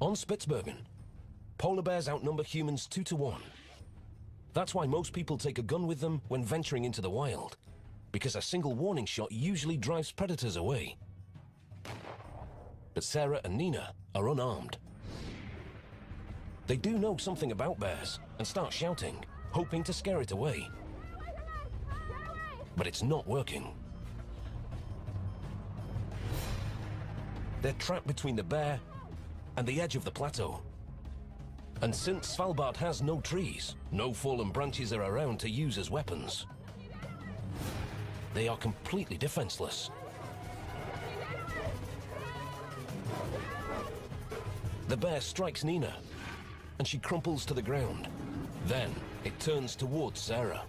On Spitsbergen, polar bears outnumber humans two to one. That's why most people take a gun with them when venturing into the wild, because a single warning shot usually drives predators away. But Sarah and Nina are unarmed. They do know something about bears and start shouting, hoping to scare it away. But it's not working. They're trapped between the bear and the edge of the plateau. And since Svalbard has no trees, no fallen branches are around to use as weapons. They are completely defenseless. The bear strikes Nina, and she crumples to the ground. Then it turns towards Sarah.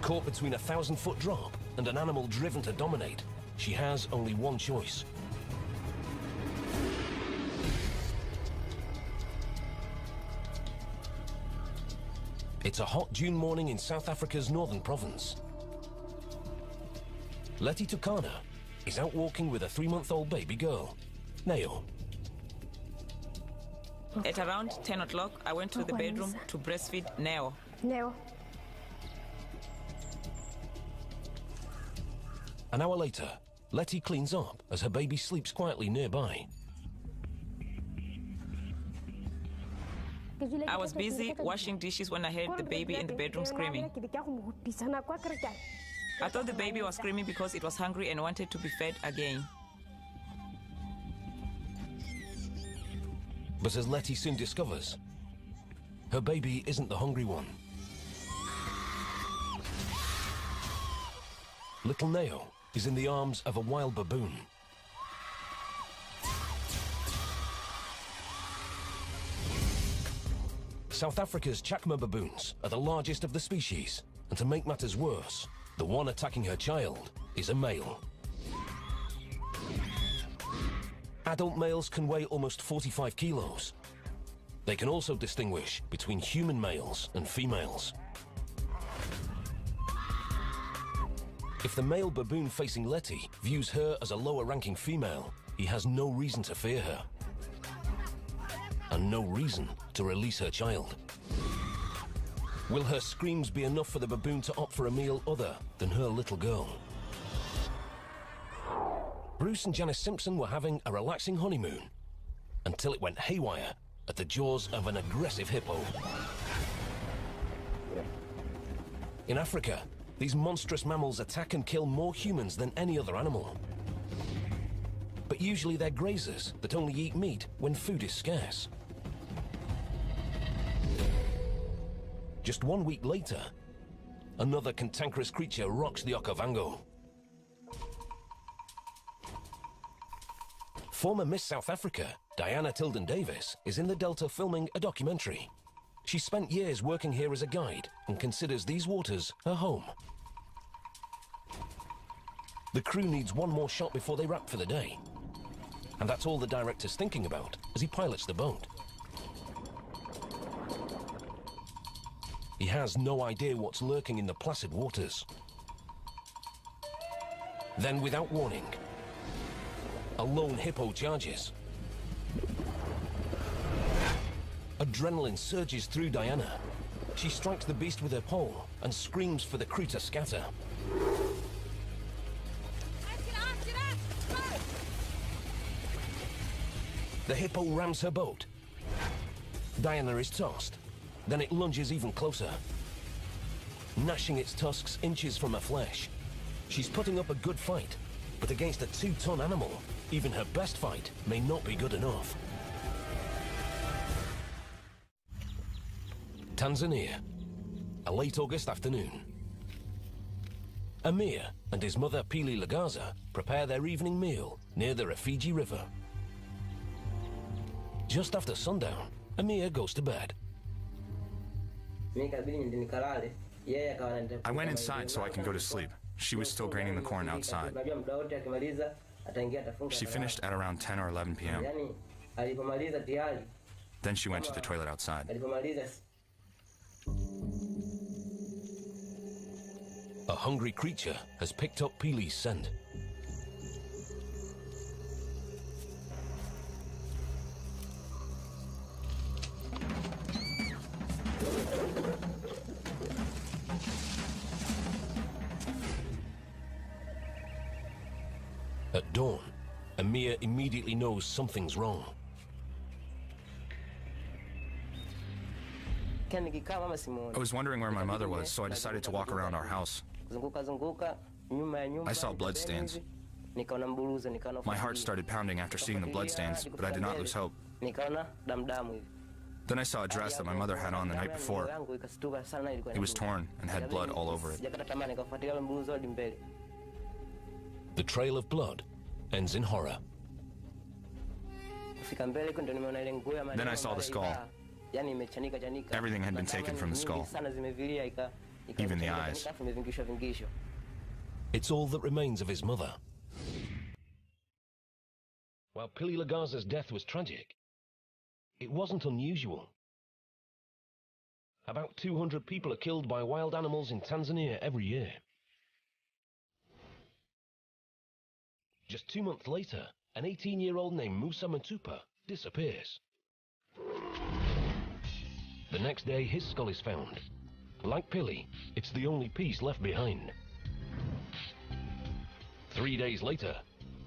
Caught between a thousand foot drop and an animal driven to dominate, she has only one choice. It's a hot June morning in South Africa's northern province. Letty Tukana is out walking with a three-month-old baby girl, Neo. At around 10 o'clock, I went to the bedroom to breastfeed Neo. Neo. An hour later, Letty cleans up as her baby sleeps quietly nearby. I was busy washing dishes when I heard the baby in the bedroom screaming. I thought the baby was screaming because it was hungry and wanted to be fed again. But as Letty soon discovers, her baby isn't the hungry one. Little Neo is in the arms of a wild baboon. South Africa's Chacma baboons are the largest of the species, and to make matters worse, the one attacking her child is a male. Adult males can weigh almost 45 kilos. They can also distinguish between human males and females. If the male baboon facing Letty views her as a lower-ranking female, he has no reason to fear her. And no reason to release her child. Will her screams be enough for the baboon to opt for a meal other than her little girl? Bruce and Janice Simpson were having a relaxing honeymoon until it went haywire at the jaws of an aggressive hippo. In Africa, these monstrous mammals attack and kill more humans than any other animal. But usually they're grazers that only eat meat when food is scarce. Just one week later, another cantankerous creature rocks the Okavango. Former Miss South Africa, Diana Tilden Davis, is in the Delta filming a documentary. She spent years working here as a guide and considers these waters her home. The crew needs one more shot before they wrap for the day. And that's all the director's thinking about as he pilots the boat. He has no idea what's lurking in the placid waters. Then, without warning, a lone hippo charges. Adrenaline surges through Diana. She strikes the beast with her pole and screams for the crew to scatter. The hippo rams her boat. Diana is tossed. Then it lunges even closer. Gnashing its tusks inches from her flesh. She's putting up a good fight, but against a two-ton animal, even her best fight may not be good enough. Tanzania. A late August afternoon. Amir and his mother Pili Lagaza prepare their evening meal near the Rufiji River. Just after sundown, Amir goes to bed. I went inside so I can go to sleep. She was still graining the corn outside. She finished at around 10 or 11 p.m. Then she went to the toilet outside. A hungry creature has picked up Pili's scent. Knows something's wrong. I was wondering where my mother was, so I decided to walk around our house. I saw bloodstains. My heart started pounding after seeing the bloodstains, but I did not lose hope. Then I saw a dress that my mother had on the night before. It was torn and had blood all over it. The trail of blood ends in horror. Then I saw the skull. Everything had been taken from the skull. Even the eyes. It's all that remains of his mother. While Pili Lagaza's death was tragic, it wasn't unusual. About 200 people are killed by wild animals in Tanzania every year. Just two months later, an 18-year-old named Musa Matupa disappears. The next day, his skull is found. Like Pili, it's the only piece left behind. Three days later,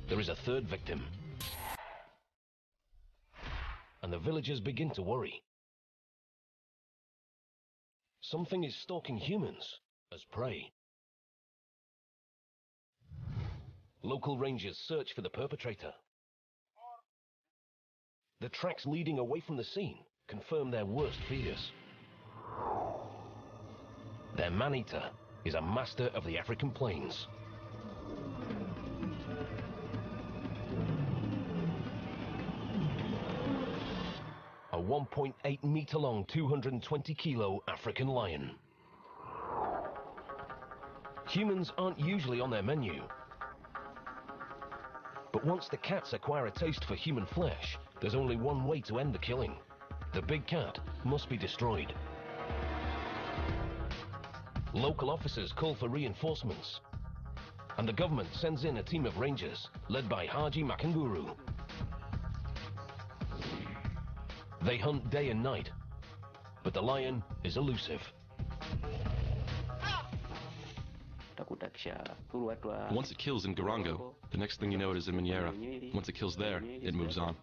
there is a third victim. And the villagers begin to worry. Something is stalking humans as prey. Local rangers search for the perpetrator. The tracks leading away from the scene confirm their worst fears. Their man-eater is a master of the African plains. A 1.8 meter long, 220 kilo African lion. Humans aren't usually on their menu. But once the cats acquire a taste for human flesh, there's only one way to end the killing. The big cat must be destroyed. Local officers call for reinforcements. And the government sends in a team of rangers, led by Haji Makanguru. They hunt day and night, but the lion is elusive. Once it kills in Garango, the next thing you know it is in Manyara. Once it kills there, it moves on.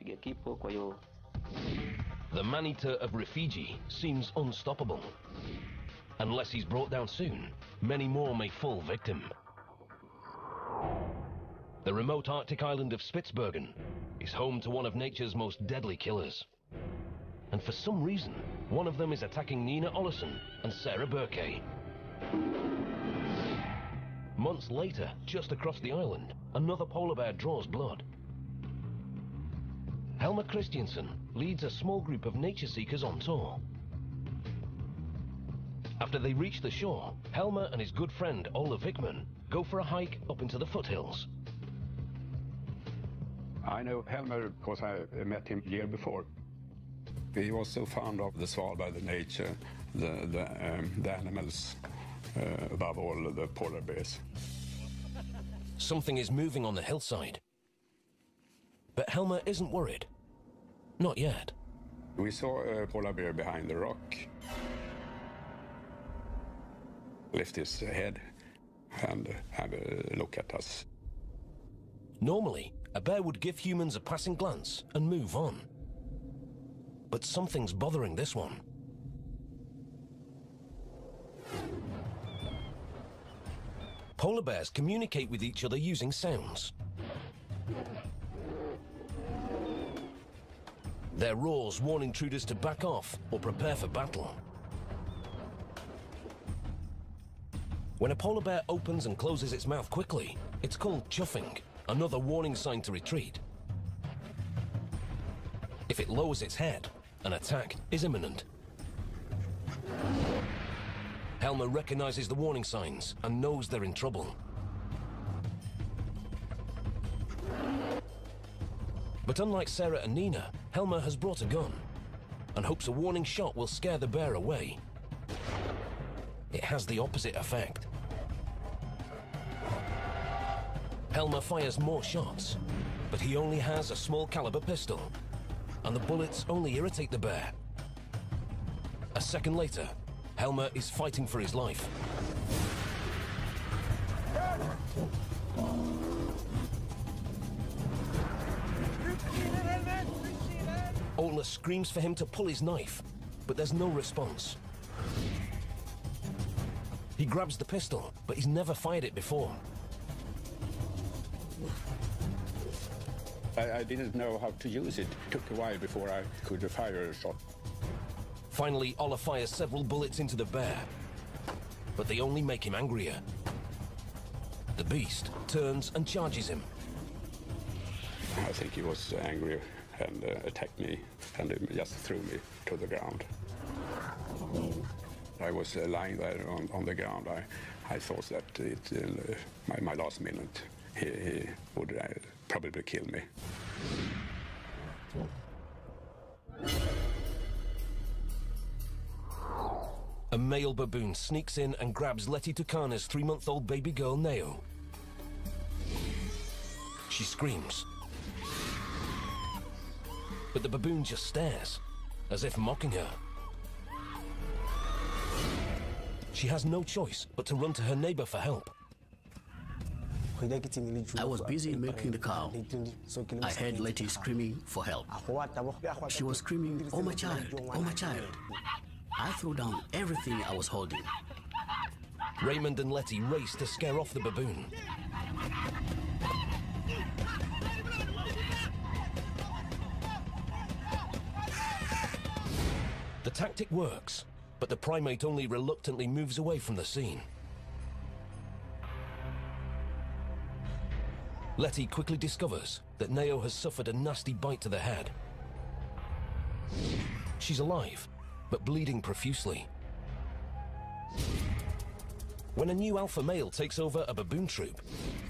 The man-eater of Rufiji seems unstoppable. Unless he's brought down soon, many more may fall victim. The remote Arctic island of Spitsbergen is home to one of nature's most deadly killers. And for some reason, one of them is attacking Nina Ollison and Sarah Burke. Months later, just across the island, another polar bear draws blood. Helmer Christiansen leads a small group of nature seekers on tour. After they reach the shore, Helmer and his good friend Ola Vickman go for a hike up into the foothills. I know Helmer because I met him year before. He was so fond of the Svalbard, the nature, the, the, um, the animals, uh, above all the polar bears. Something is moving on the hillside. But Helmer isn't worried. Not yet. We saw a polar bear behind the rock. Lift his head and have a look at us. Normally, a bear would give humans a passing glance and move on. But something's bothering this one. Polar bears communicate with each other using sounds. Their roars warn intruders to back off or prepare for battle. When a polar bear opens and closes its mouth quickly, it's called chuffing, another warning sign to retreat. If it lowers its head, an attack is imminent. Helmer recognizes the warning signs and knows they're in trouble. But unlike Sarah and Nina, Helmer has brought a gun and hopes a warning shot will scare the bear away. It has the opposite effect. Helmer fires more shots, but he only has a small caliber pistol, and the bullets only irritate the bear. A second later, Helmer is fighting for his life. Ola screams for him to pull his knife, but there's no response. He grabs the pistol, but he's never fired it before. I, I didn't know how to use it. It took a while before I could fire a shot. Finally, Ola fires several bullets into the bear, but they only make him angrier. The beast turns and charges him. I think he was angry and uh, attacked me and just threw me to the ground. I was uh, lying there on, on, the ground. I, I thought that it, uh, my, my last minute he, he would uh, probably kill me. A male baboon sneaks in and grabs Letty Tukana's three-month-old baby girl, Neo. She screams. But the baboon just stares, as if mocking her. She has no choice but to run to her neighbor for help. I was busy milking the cow. I heard Letty screaming for help. She was screaming, Oh my child, oh my child. I threw down everything I was holding. Raymond and Letty race to scare off the baboon. The tactic works, but the primate only reluctantly moves away from the scene. Letty quickly discovers that Neo has suffered a nasty bite to the head. She's alive, but bleeding profusely. When a new alpha male takes over a baboon troop,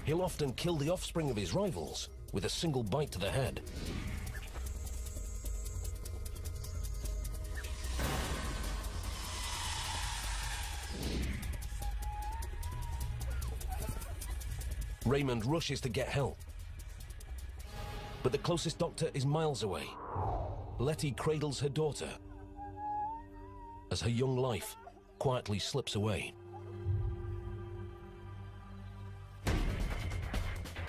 he'll often kill the offspring of his rivals with a single bite to the head. Raymond rushes to get help. But the closest doctor is miles away. Letty cradles her daughter as her young life quietly slips away.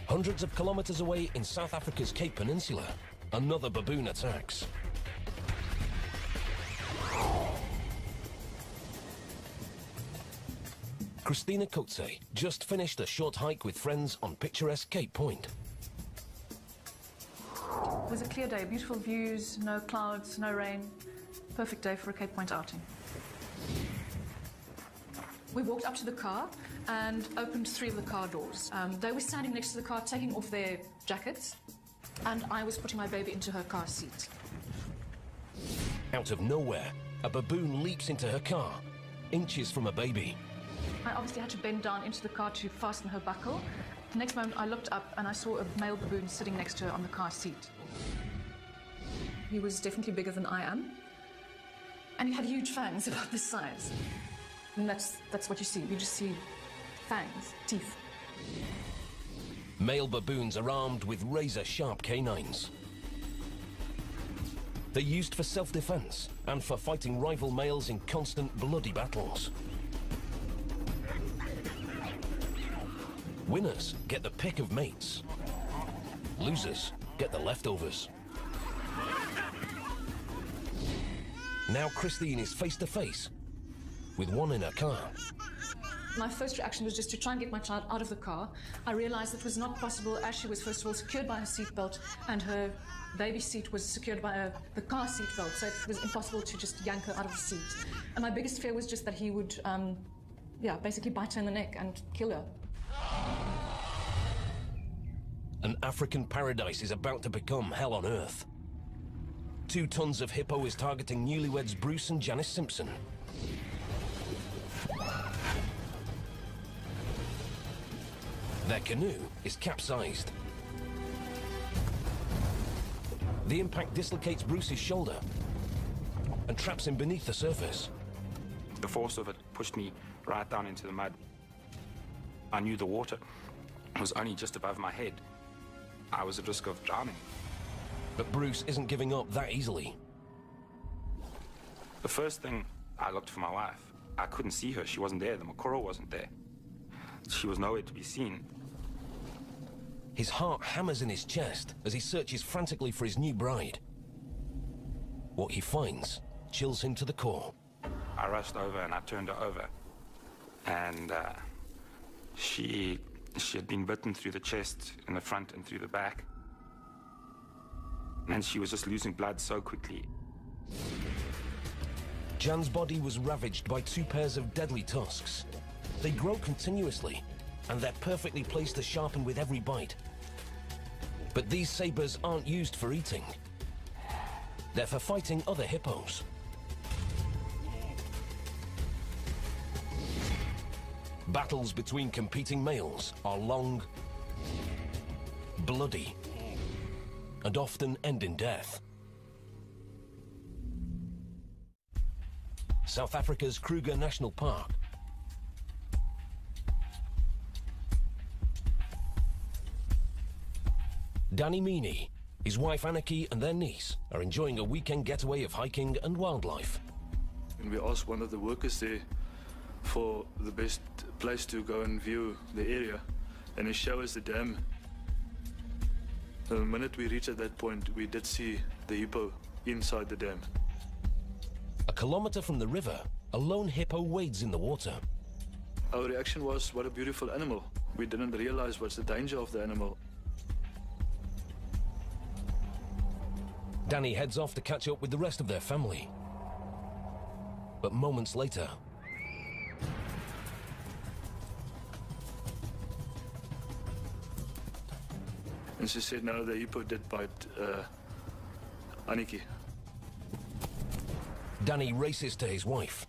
Hundreds of kilometers away in South Africa's Cape Peninsula, another baboon attacks. Christina Coetzee just finished a short hike with friends on picturesque Cape Point. It was a clear day, beautiful views, no clouds, no rain. Perfect day for a Cape Point outing. We walked up to the car and opened three of the car doors. Um, they were standing next to the car, taking off their jackets, and I was putting my baby into her car seat. Out of nowhere, a baboon leaps into her car, inches from a baby. I obviously had to bend down into the car to fasten her buckle. The next moment, I looked up and I saw a male baboon sitting next to her on the car seat. He was definitely bigger than I am. And he had huge fangs about this size. And that's, that's what you see. You just see fangs, teeth. Male baboons are armed with razor-sharp canines. They're used for self-defense and for fighting rival males in constant bloody battles. Winners get the pick of mates. Losers get the leftovers. Now Christine is face to face with one in her car. My first reaction was just to try and get my child out of the car. I realized it was not possible as she was, first of all, secured by her seatbelt and her baby seat was secured by a, the car seatbelt, so it was impossible to just yank her out of the seat. And my biggest fear was just that he would, um, yeah, basically bite her in the neck and kill her. An African paradise is about to become hell on earth. Two tons of hippo is targeting newlyweds Bruce and Janice Simpson. Their canoe is capsized. The impact dislocates Bruce's shoulder and traps him beneath the surface. The force of it pushed me right down into the mud. I knew the water was only just above my head. I was at risk of drowning. But Bruce isn't giving up that easily. The first thing, I looked for my wife. I couldn't see her. She wasn't there. The Mokoro wasn't there. She was nowhere to be seen. His heart hammers in his chest as he searches frantically for his new bride. What he finds chills him to the core. I rushed over and I turned her over. And uh, she, she had been bitten through the chest, in the front and through the back. And she was just losing blood so quickly. Jan's body was ravaged by two pairs of deadly tusks. They grow continuously, and they're perfectly placed to sharpen with every bite. But these sabers aren't used for eating. They're for fighting other hippos. Battles between competing males are long, bloody, and often end in death. South Africa's Kruger National Park. Danny Meany, his wife Anneke and their niece are enjoying a weekend getaway of hiking and wildlife. And we asked one of the workers there for the best place to go and view the area, and he showed us the dam. The minute we reached at that point, we did see the hippo inside the dam. A kilometer from the river, a lone hippo wades in the water. Our reaction was, what a beautiful animal. We didn't realize what's the danger of the animal. Danny heads off to catch up with the rest of their family. But moments later, And she said, no, the hippo did bite uh, Anneke. Danny races to his wife.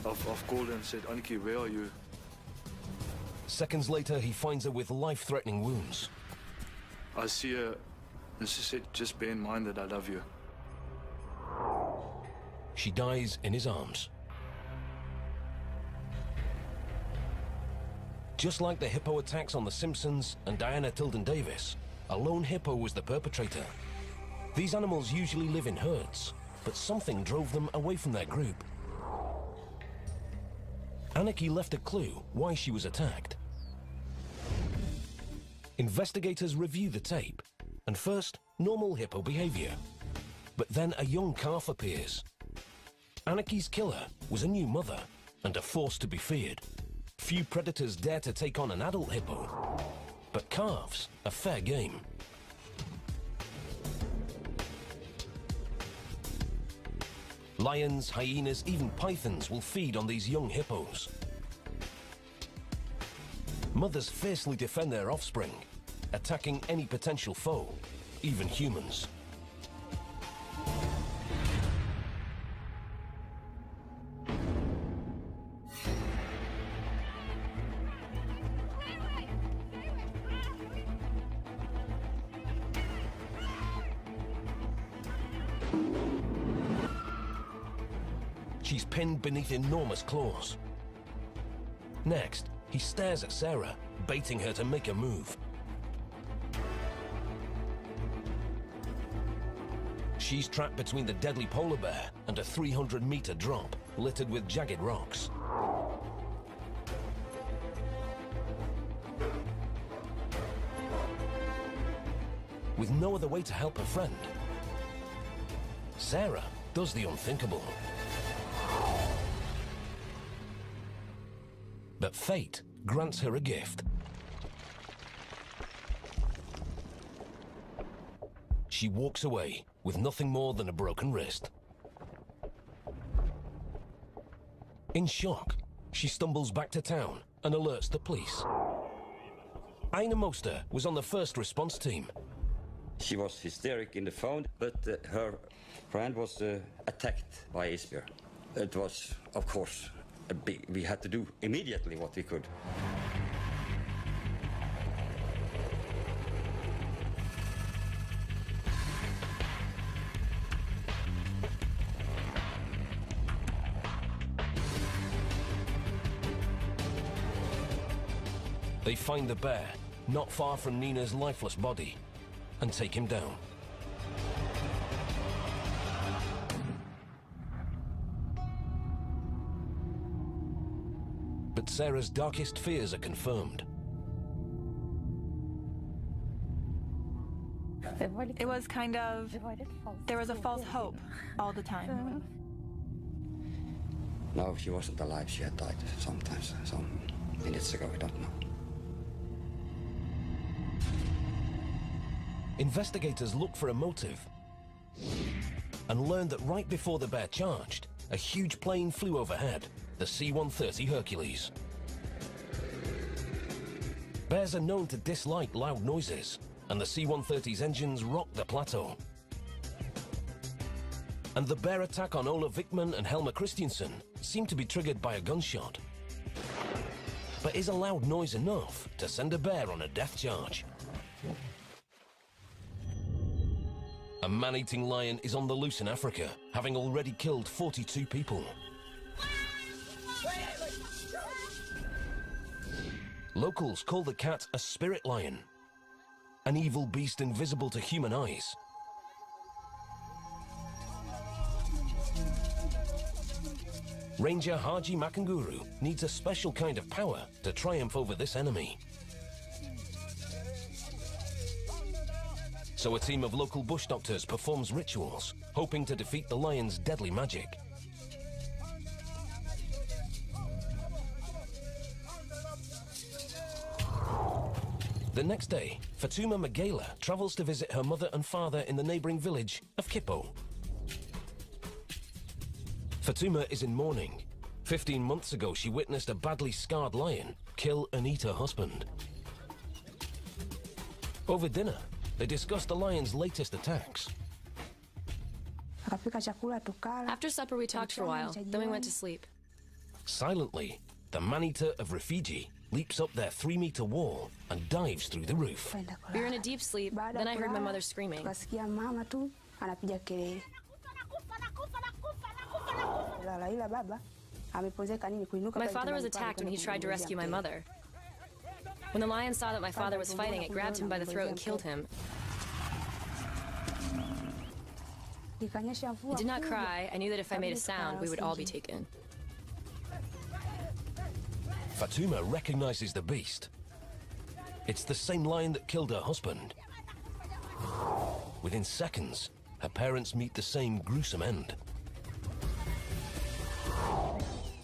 I've, I've called and said, Anneke, where are you? Seconds later, he finds her with life-threatening wounds. I see her, and she said, just bear in mind that I love you. She dies in his arms. Just like the hippo attacks on The Simpsons and Diana Tilden Davis, a lone hippo was the perpetrator. These animals usually live in herds, but something drove them away from their group. Anneke left a clue why she was attacked. Investigators review the tape, and first, normal hippo behavior. But then a young calf appears. Anneke's killer was a new mother, and a force to be feared. Few predators dare to take on an adult hippo, but calves are fair game. Lions, hyenas, even pythons will feed on these young hippos. Mothers fiercely defend their offspring, attacking any potential foe, even humans. She's pinned beneath enormous claws. Next, he stares at Sarah, baiting her to make a move. She's trapped between the deadly polar bear and a 300 meter drop, littered with jagged rocks. With no other way to help her friend, Sarah does the unthinkable. But fate grants her a gift. She walks away with nothing more than a broken wrist. In shock, she stumbles back to town and alerts the police. Aina Moster was on the first response team. She was hysteric in the phone, but uh, her friend was uh, attacked by a spear. It was, of course, we had to do immediately what we could. They find the bear, not far from Nina's lifeless body, and take him down. Sarah's darkest fears are confirmed. It was kind of. There was a false hope all the time. No, if she wasn't alive. She had died sometimes, some minutes ago. I don't know. Investigators look for a motive and learned that right before the bear charged, a huge plane flew overhead, the C-130 Hercules. Bears are known to dislike loud noises, and the C-130's engines rocked the plateau. And the bear attack on Ola Vickman and Helmer Christensen seemed to be triggered by a gunshot. But is a loud noise enough to send a bear on a death charge? A man-eating lion is on the loose in Africa, having already killed 42 people. Locals call the cat a spirit lion, an evil beast invisible to human eyes. Ranger Haji Makanguru needs a special kind of power to triumph over this enemy. So a team of local bush doctors performs rituals, hoping to defeat the lion's deadly magic. The next day, Fatuma Magela travels to visit her mother and father in the neighboring village of Kippo. Fatuma is in mourning. Fifteen months ago, she witnessed a badly scarred lion kill and eat her husband. Over dinner, they discuss the lion's latest attacks. After supper, we talked for a while, then we went to sleep. Silently, the man-eater of Rufiji leaps up their three-meter wall and dives through the roof. We were in a deep sleep, then I heard my mother screaming. My father was attacked when he tried to rescue my mother. When the lion saw that my father was fighting, it grabbed him by the throat and killed him. I did not cry. I knew that if I made a sound, we would all be taken. Fatuma recognizes the beast. It's the same lion that killed her husband. Within seconds, her parents meet the same gruesome end.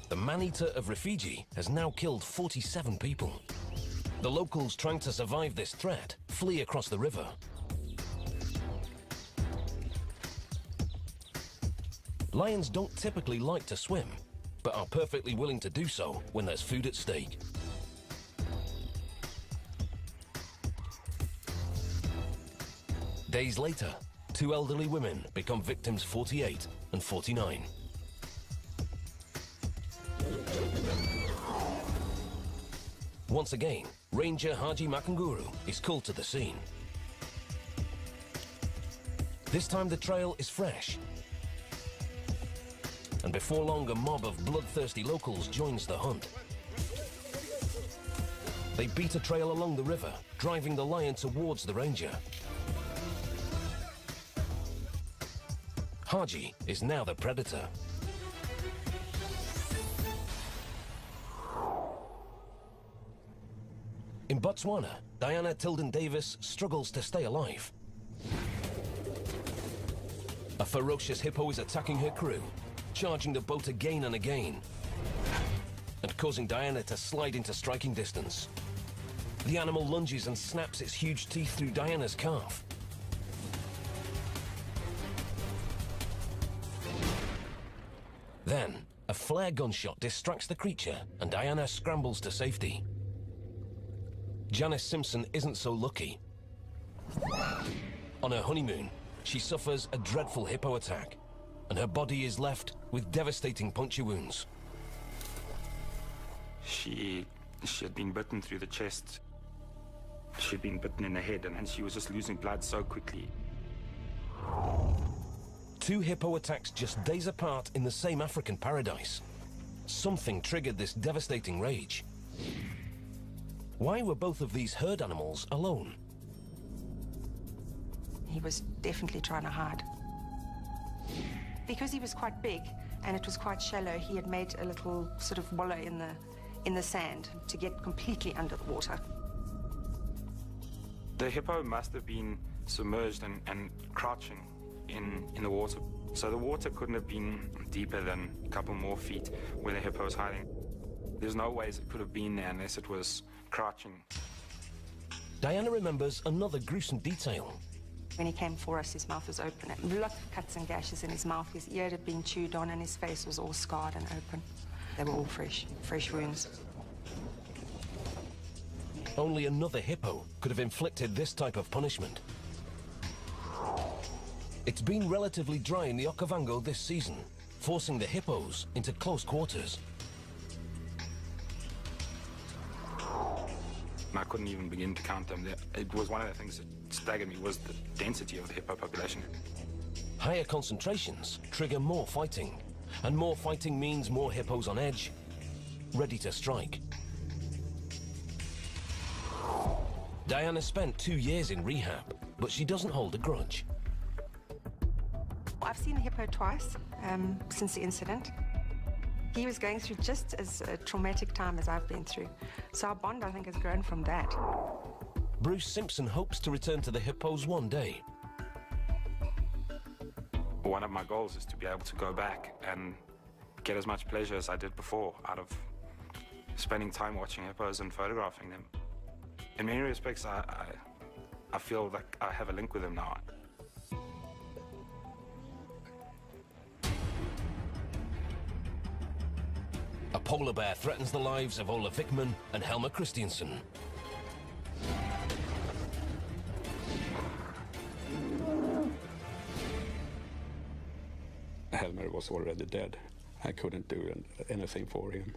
The man-eater of Rufiji has now killed 47 people. The locals trying to survive this threat flee across the river. Lions don't typically like to swim, but are perfectly willing to do so when there's food at stake. Days later, two elderly women become victims 48 and 49. Once again, Ranger Haji Makanguru is called to the scene. This time the trail is fresh. And before long, a mob of bloodthirsty locals joins the hunt. They beat a trail along the river, driving the lion towards the ranger. Haji is now the predator. In Botswana, Diana Tilden Davis struggles to stay alive. A ferocious hippo is attacking her crew, charging the boat again and again, and causing Diana to slide into striking distance. The animal lunges and snaps its huge teeth through Diana's calf. Then, a flare gunshot distracts the creature and Diana scrambles to safety. Janice Simpson isn't so lucky. On her honeymoon, she suffers a dreadful hippo attack, and her body is left with devastating puncture wounds. She, she had been bitten through the chest. She'd been bitten in the head, and, and she was just losing blood so quickly. Two hippo attacks just days apart in the same African paradise. Something triggered this devastating rage. Why were both of these herd animals alone? He was definitely trying to hide. Because he was quite big and it was quite shallow, he had made a little sort of wallow in the in the sand to get completely under the water. The hippo must have been submerged and, and crouching in, in the water. So the water couldn't have been deeper than a couple more feet where the hippo was hiding. There's no ways it could have been there unless it was crouching. Diana remembers another gruesome detail. When he came for us, his mouth was open. Lots of cuts and gashes in his mouth. His ear had been chewed on and his face was all scarred and open. They were all fresh, fresh wounds. Only another hippo could have inflicted this type of punishment. It's been relatively dry in the Okavango this season, forcing the hippos into close quarters. I couldn't even begin to count them. It was one of the things that staggered me was the density of the hippo population. Higher concentrations trigger more fighting, and more fighting means more hippos on edge, ready to strike. Diana spent two years in rehab, but she doesn't hold a grudge. I've seen the hippo twice um, since the incident. He was going through just as a traumatic time as I've been through. So our bond, I think, has grown from that. Bruce Simpson hopes to return to the Hippos one day. One of my goals is to be able to go back and get as much pleasure as I did before out of spending time watching hippos and photographing them. In many respects, I, I, I feel like I have a link with them now. A polar bear threatens the lives of Ola Vickman and Helmer Christiansen. Helmer was already dead. I couldn't do anything for him.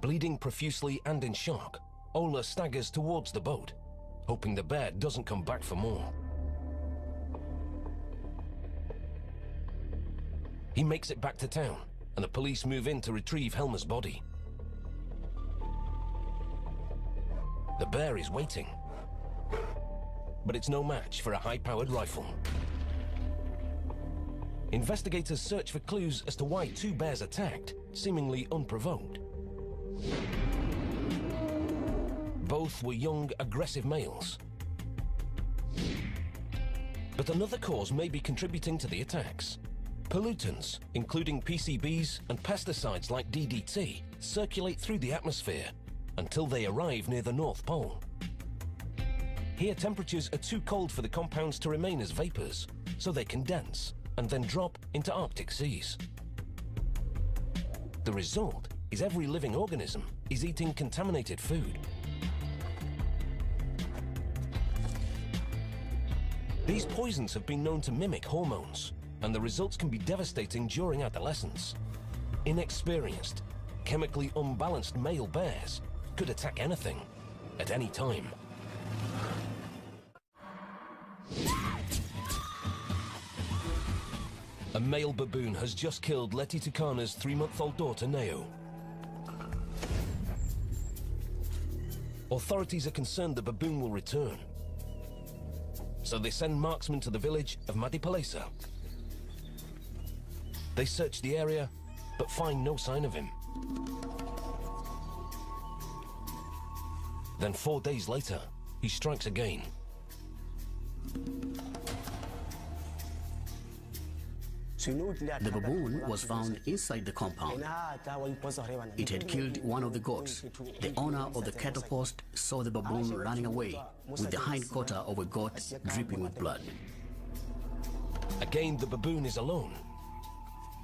Bleeding profusely and in shock, Ola staggers towards the boat, hoping the bear doesn't come back for more. He makes it back to town, and the police move in to retrieve Helmer's body. The bear is waiting, but it's no match for a high-powered rifle. Investigators search for clues as to why two bears attacked, seemingly unprovoked. Both were young, aggressive males. But another cause may be contributing to the attacks. Pollutants, including PCBs and pesticides like DDT, circulate through the atmosphere until they arrive near the North Pole. Here temperatures are too cold for the compounds to remain as vapors, so they condense and then drop into Arctic seas. The result is every living organism is eating contaminated food. These poisons have been known to mimic hormones, and the results can be devastating during adolescence. Inexperienced, chemically unbalanced male bears could attack anything, at any time. A male baboon has just killed Letty Tukana's three-month-old daughter, Neo. Authorities are concerned the baboon will return. So they send marksmen to the village of Madipalesa they search the area, but find no sign of him. Then four days later, he strikes again. The baboon was found inside the compound. It had killed one of the goats. The owner of the cattle post saw the baboon running away with the hind quarter of a goat dripping with blood. Again, the baboon is alone.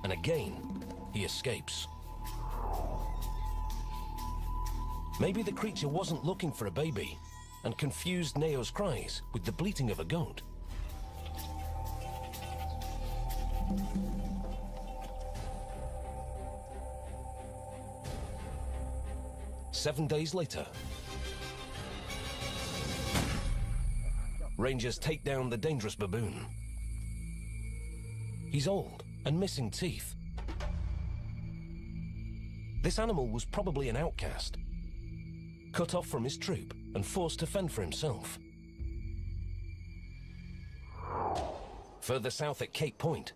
And again, he escapes. Maybe the creature wasn't looking for a baby and confused Neo's cries with the bleating of a goat. Seven days later, Rangers take down the dangerous baboon. He's old and missing teeth. This animal was probably an outcast, cut off from his troop and forced to fend for himself. Further south at Cape Point,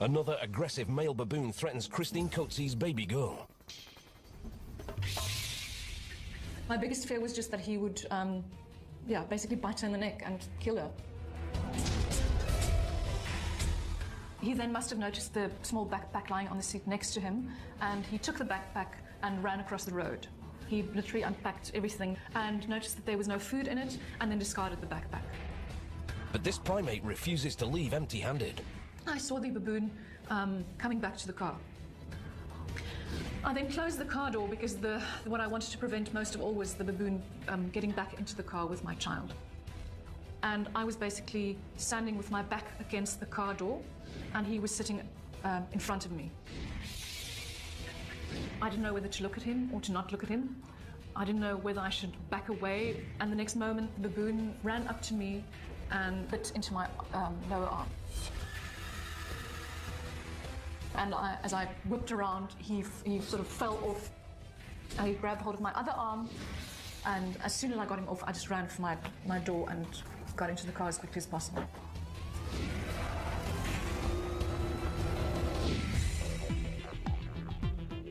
another aggressive male baboon threatens Christine Coetzee's baby girl. My biggest fear was just that he would, um, yeah, basically bite her in the neck and kill her. He then must have noticed the small backpack lying on the seat next to him, and he took the backpack and ran across the road. He literally unpacked everything and noticed that there was no food in it, and then discarded the backpack. But this primate refuses to leave empty handed. I saw the baboon um, coming back to the car. I then closed the car door because the what I wanted to prevent most of all was the baboon um, getting back into the car with my child. And I was basically standing with my back against the car door, and he was sitting um, in front of me. I didn't know whether to look at him or to not look at him. I didn't know whether I should back away, and the next moment, the baboon ran up to me and bit into my um, lower arm. And I, as I whipped around, he, he sort of fell off. He grabbed hold of my other arm, and as soon as I got him off, I just ran for my, my door and got into the car as quickly as possible.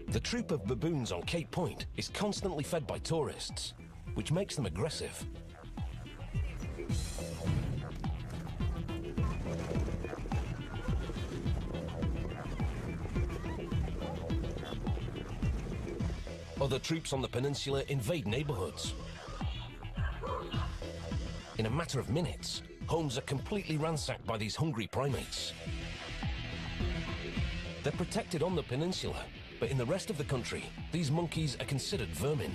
The troop of baboons on Cape Point is constantly fed by tourists, which makes them aggressive. Other troops on the peninsula invade neighborhoods. In a matter of minutes, homes are completely ransacked by these hungry primates. They're protected on the peninsula, but in the rest of the country, these monkeys are considered vermin.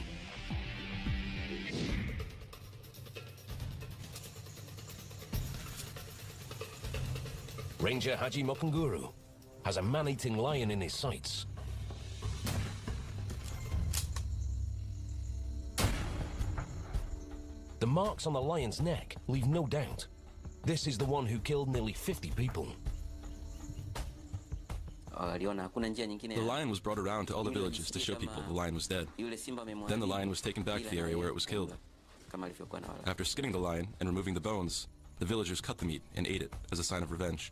Ranger Haji Mokunguru has a man-eating lion in his sights. The marks on the lion's neck leave no doubt. This is the one who killed nearly 50 people. The lion was brought around to all the villages to show people the lion was dead. Then the lion was taken back to the area where it was killed. After skinning the lion and removing the bones, the villagers cut the meat and ate it as a sign of revenge.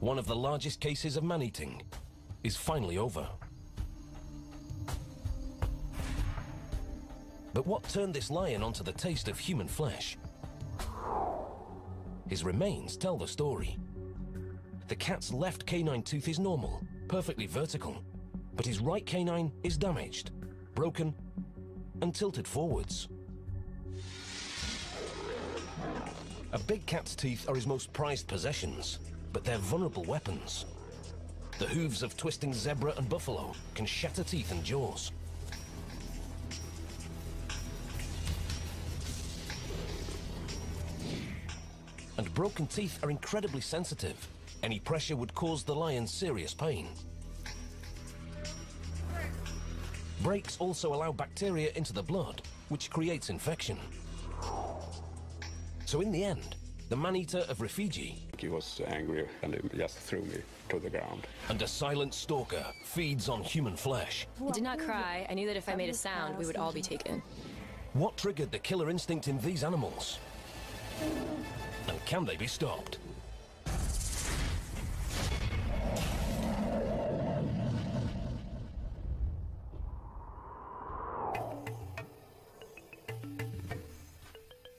One of the largest cases of man-eating is finally over. But what turned this lion onto the taste of human flesh? His remains tell the story. The cat's left canine tooth is normal, perfectly vertical, but his right canine is damaged, broken, and tilted forwards. A big cat's teeth are his most prized possessions, but they're vulnerable weapons. The hooves of twisting zebra and buffalo can shatter teeth and jaws. And broken teeth are incredibly sensitive. Any pressure would cause the lion serious pain. Breaks also allow bacteria into the blood, which creates infection. So in the end, the man-eater of Rufiji He was angry and he just threw me to the ground. and a silent stalker feeds on human flesh. I did not cry. I knew that if I made a sound, we would all be taken. What triggered the killer instinct in these animals? And can they be stopped?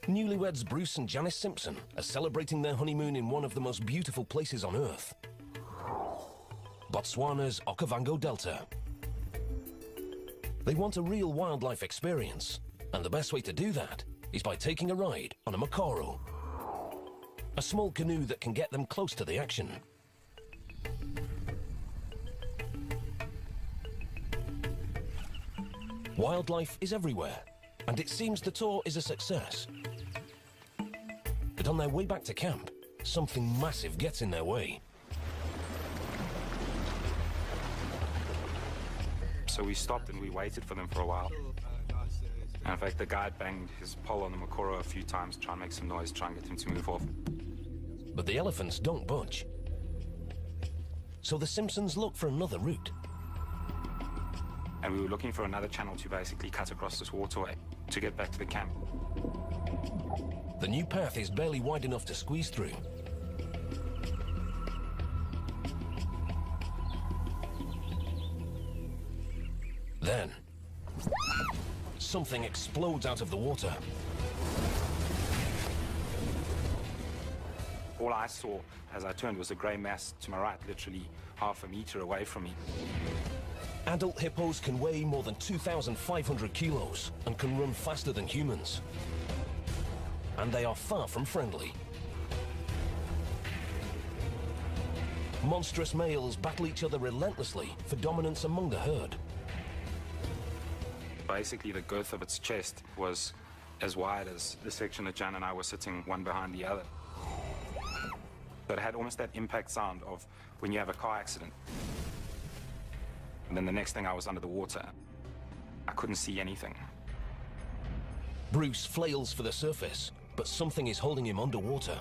Newlyweds Bruce and Janice Simpson are celebrating their honeymoon in one of the most beautiful places on Earth. Botswana's Okavango Delta. They want a real wildlife experience, and the best way to do that is by taking a ride on a Mokoro. A small canoe that can get them close to the action. Wildlife is everywhere, and it seems the tour is a success. But on their way back to camp, something massive gets in their way. So we stopped and we waited for them for a while. And in fact, the guide banged his pole on the Mokoro a few times, trying to make some noise, trying to get him to move off. But the elephants don't budge. So the Simpsons look for another route. And we were looking for another channel to basically cut across this waterway to get back to the camp. The new path is barely wide enough to squeeze through. Then, something explodes out of the water. All I saw as I turned was a grey mass to my right, literally half a meter away from me. Adult hippos can weigh more than 2,500 kilos and can run faster than humans. And they are far from friendly. Monstrous males battle each other relentlessly for dominance among the herd. Basically, the girth of its chest was as wide as the section that Jan and I were sitting one behind the other. But it had almost that impact sound of when you have a car accident. And then the next thing I was under the water. I couldn't see anything. Bruce flails for the surface, but something is holding him underwater.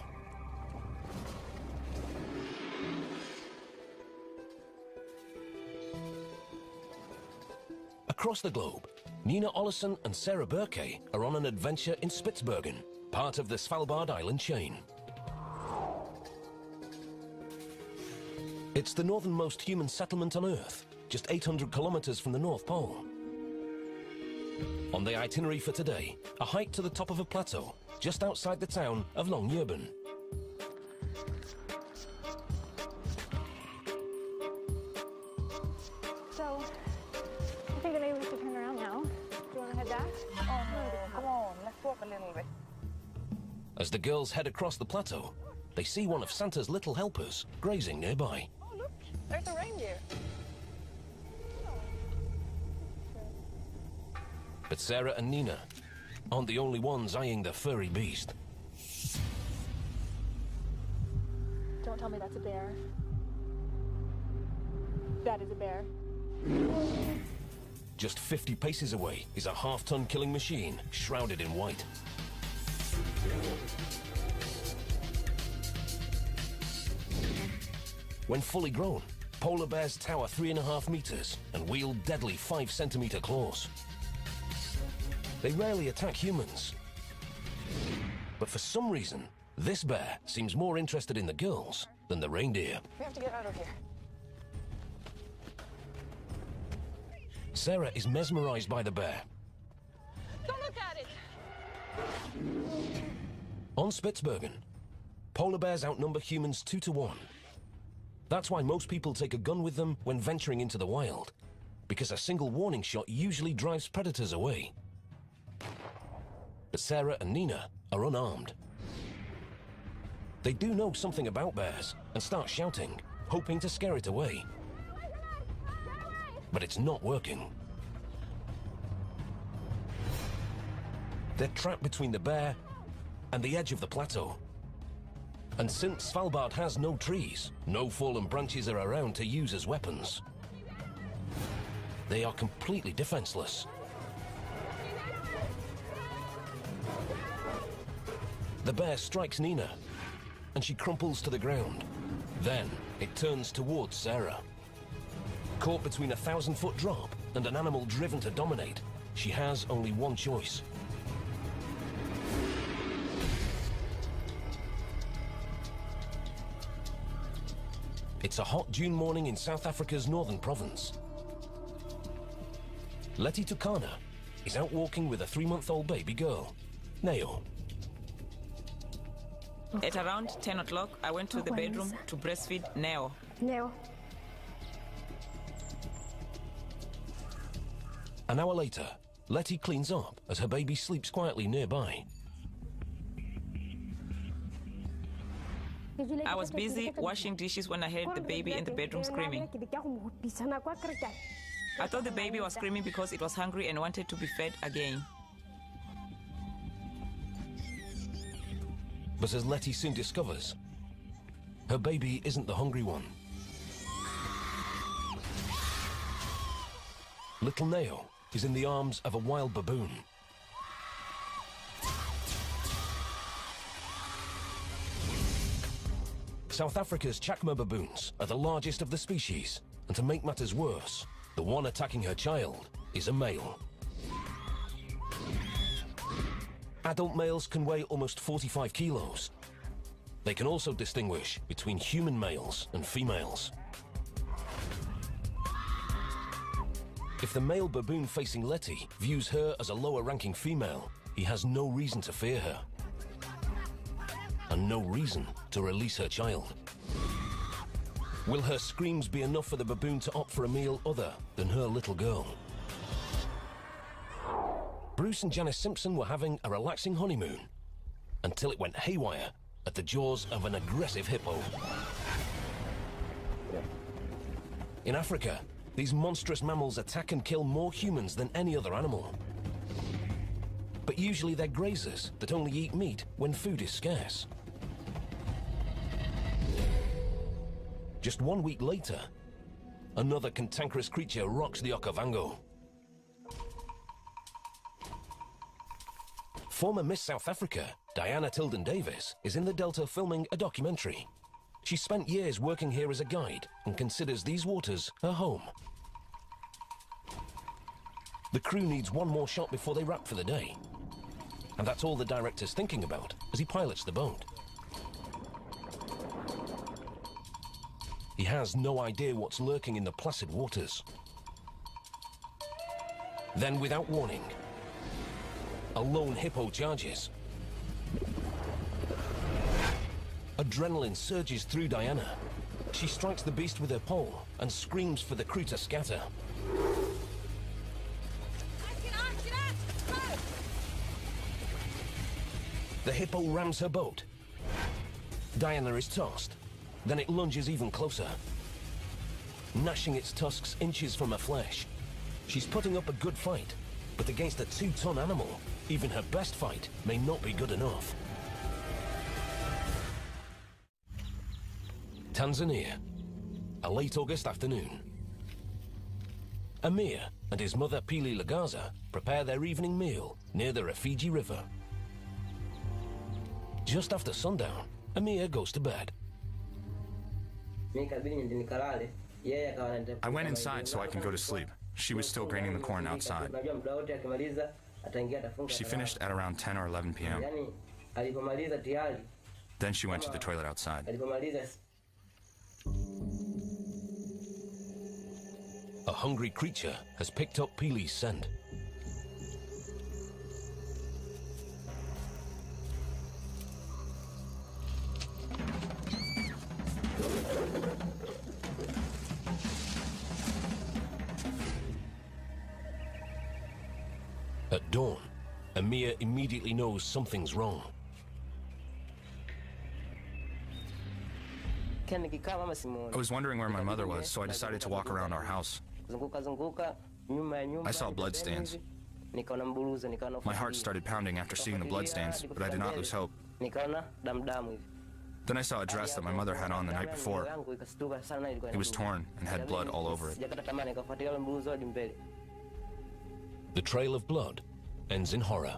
Across the globe, Nina Ollison and Sarah Burke are on an adventure in Spitsbergen, part of the Svalbard island chain. It's the northernmost human settlement on Earth, just 800 kilometers from the North Pole. On the itinerary for today, a hike to the top of a plateau, just outside the town of Longyearbyen. As the girls head across the plateau, they see one of Santa's little helpers grazing nearby. Oh, look, there's a reindeer. But Sarah and Nina aren't the only ones eyeing the furry beast. Don't tell me that's a bear. That is a bear. Just 50 paces away is a half-ton killing machine shrouded in white. When fully grown, polar bears tower three and a half meters and wield deadly five centimeter claws. They rarely attack humans. But for some reason, this bear seems more interested in the girls than the reindeer. We have to get out of here. Sarah is mesmerized by the bear. Don't look at it! On Spitsbergen, polar bears outnumber humans two to one. That's why most people take a gun with them when venturing into the wild, because a single warning shot usually drives predators away. But Sarah and Nina are unarmed. They do know something about bears and start shouting, hoping to scare it away. But it's not working. They're trapped between the bear and the edge of the plateau. And since Svalbard has no trees, no fallen branches are around to use as weapons. They are completely defenseless. The bear strikes Nina, and she crumples to the ground. Then it turns towards Sarah. Caught between a thousand foot drop and an animal driven to dominate, she has only one choice. It's a hot June morning in South Africa's northern province. Letty Tukana is out walking with a three-month-old baby girl, Neo. At around 10 o'clock, I went to oh, the bedroom to breastfeed Neo. Neo. An hour later, Letty cleans up as her baby sleeps quietly nearby. I was busy washing dishes when I heard the baby in the bedroom screaming. I thought the baby was screaming because it was hungry and wanted to be fed again. But as Letty soon discovers, her baby isn't the hungry one. Little Neo is in the arms of a wild baboon. South Africa's Chacma baboons are the largest of the species, and to make matters worse, the one attacking her child is a male. Adult males can weigh almost 45 kilos. They can also distinguish between human males and females. If the male baboon facing Letty views her as a lower-ranking female, he has no reason to fear her. And no reason to release her child. Will her screams be enough for the baboon to opt for a meal other than her little girl? Bruce and Janice Simpson were having a relaxing honeymoon until it went haywire at the jaws of an aggressive hippo. In Africa, these monstrous mammals attack and kill more humans than any other animal. But usually they're grazers that only eat meat when food is scarce. Just one week later, another cantankerous creature rocks the Okavango. Former Miss South Africa, Diana Tilden Davis, is in the Delta filming a documentary. She spent years working here as a guide and considers these waters her home. The crew needs one more shot before they wrap for the day. And that's all the director's thinking about as he pilots the boat. He has no idea what's lurking in the placid waters. Then, without warning, a lone hippo charges. Adrenaline surges through Diana. She strikes the beast with her pole and screams for the crew to scatter. The hippo rams her boat. Diana is tossed. Then it lunges even closer, gnashing its tusks inches from her flesh. She's putting up a good fight, but against a two-ton animal, even her best fight may not be good enough. Tanzania, a late August afternoon. Amir and his mother Pili Lagaza prepare their evening meal near the Rufiji River. Just after sundown, Amir goes to bed. I went inside so I can go to sleep. She was still graining the corn outside. She finished at around 10 or 11 p.m. Then she went to the toilet outside. A hungry creature has picked up Pili's scent. Dawn, Amir immediately knows something's wrong. I was wondering where my mother was, so I decided to walk around our house. I saw bloodstains. My heart started pounding after seeing the bloodstains, but I did not lose hope. Then I saw a dress that my mother had on the night before. It was torn and had blood all over it. The trail of blood ends in horror.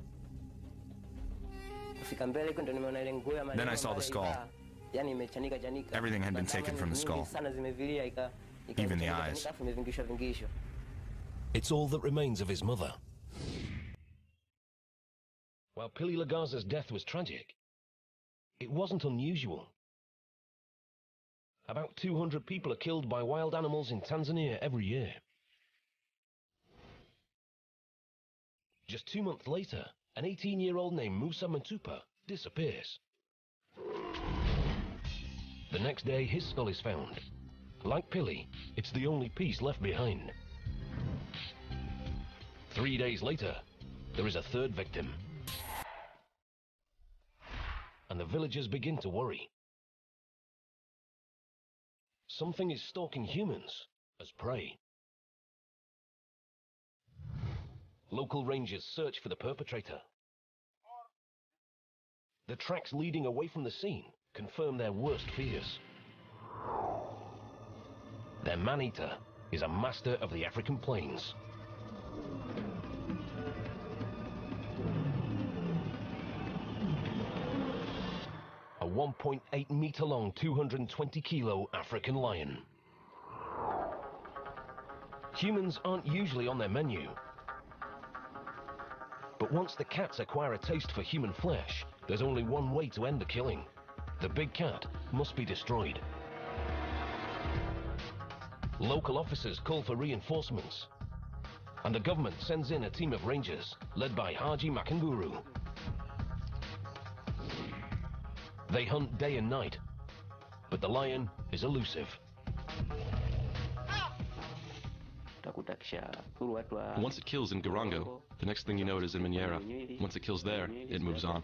Then I saw the skull. Everything had been taken from the skull, even the eyes. It's all that remains of his mother. While Pili Lagaza's death was tragic, it wasn't unusual. About 200 people are killed by wild animals in Tanzania every year. Just two months later, an 18-year-old named Musa Mantupa disappears. The next day, his skull is found. Like Pili, it's the only piece left behind. Three days later, there is a third victim. And the villagers begin to worry. Something is stalking humans as prey. Local rangers search for the perpetrator. The tracks leading away from the scene confirm their worst fears. Their man-eater is a master of the African plains. A 1.8 meter long, 220 kilo African lion. Humans aren't usually on their menu. But once the cats acquire a taste for human flesh, there's only one way to end the killing. The big cat must be destroyed. Local officers call for reinforcements. and the government sends in a team of rangers, led by Haji Makanguru. They hunt day and night, but the lion is elusive. Once it kills in Garango, the next thing you know it is in Manyara. Once it kills there, it moves on.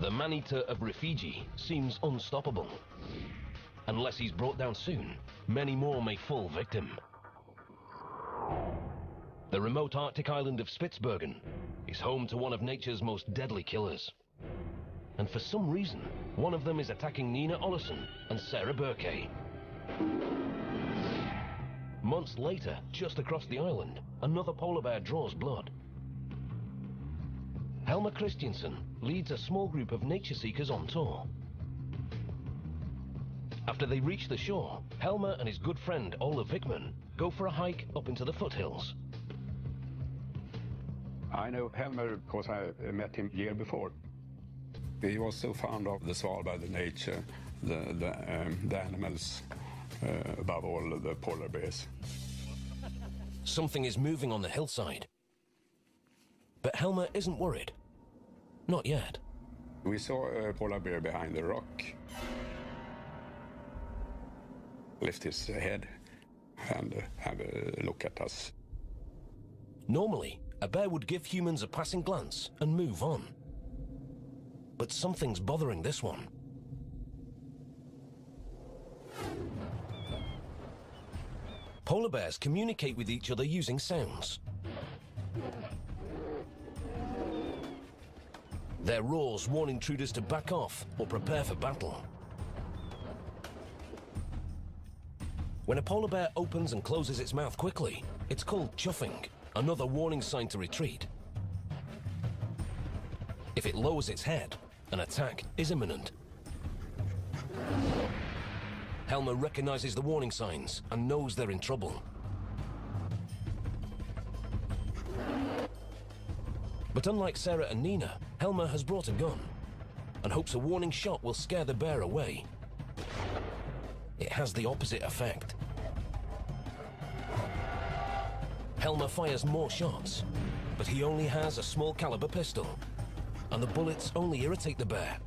The man-eater of Rufiji seems unstoppable. Unless he's brought down soon, many more may fall victim. The remote Arctic island of Spitsbergen is home to one of nature's most deadly killers. And for some reason, one of them is attacking Nina Ollison and Sarah Burke. Months later, just across the island, another polar bear draws blood. Helmer Christiansen leads a small group of nature seekers on tour. After they reach the shore, Helmer and his good friend Ola Vickman go for a hike up into the foothills. I know Helmer because I met him year before. He was so fond of the Svalbard, the nature, the, the, um, the animals, uh, above all the polar bears. Something is moving on the hillside. But Helmer isn't worried. Not yet. We saw a polar bear behind the rock. Lift his head and uh, have a look at us. Normally, a bear would give humans a passing glance and move on. But something's bothering this one. Polar bears communicate with each other using sounds. Their roars warn intruders to back off or prepare for battle. When a polar bear opens and closes its mouth quickly, it's called chuffing, another warning sign to retreat. If it lowers its head, an attack is imminent. Helmer recognizes the warning signs and knows they're in trouble. But unlike Sarah and Nina, Helmer has brought a gun and hopes a warning shot will scare the bear away. It has the opposite effect. Helmer fires more shots, but he only has a small caliber pistol, and the bullets only irritate the bear.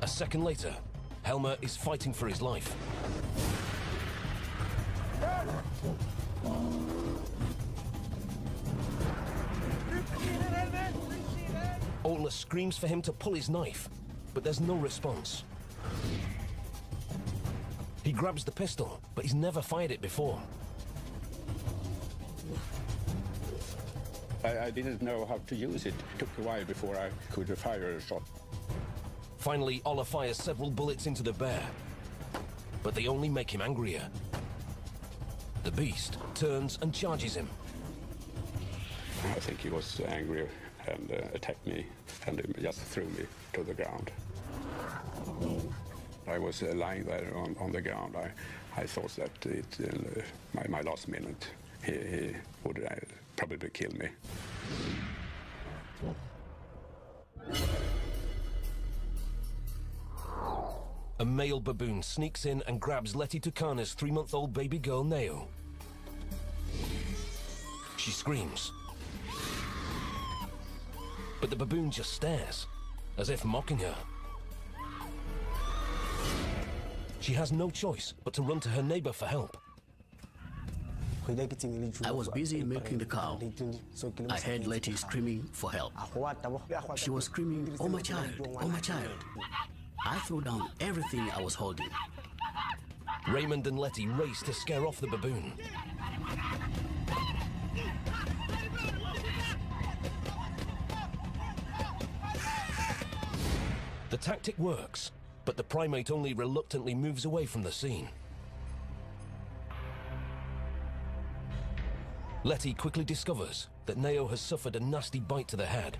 A second later, Helmer is fighting for his life. Ola screams for him to pull his knife, but there's no response. He grabs the pistol, but he's never fired it before. I, I, didn't know how to use it. It took a while before I could fire a shot. Finally, Ola fires several bullets into the bear, but they only make him angrier. The beast turns and charges him. I think he was angry and uh, attacked me and just threw me to the ground. I was uh, lying there on, on the ground. I, I thought that it, uh, my, my last minute, he, he would uh, probably kill me. A male baboon sneaks in and grabs Letty Tukana's three-month-old baby girl, Neo. She screams. But the baboon just stares, as if mocking her. She has no choice but to run to her neighbor for help. I was busy milking the cow. I heard Letty screaming for help. She was screaming, Oh my child, oh my child. I threw down everything I was holding. Raymond and Letty race to scare off the baboon. The tactic works, but the primate only reluctantly moves away from the scene. Letty quickly discovers that Neo has suffered a nasty bite to the head.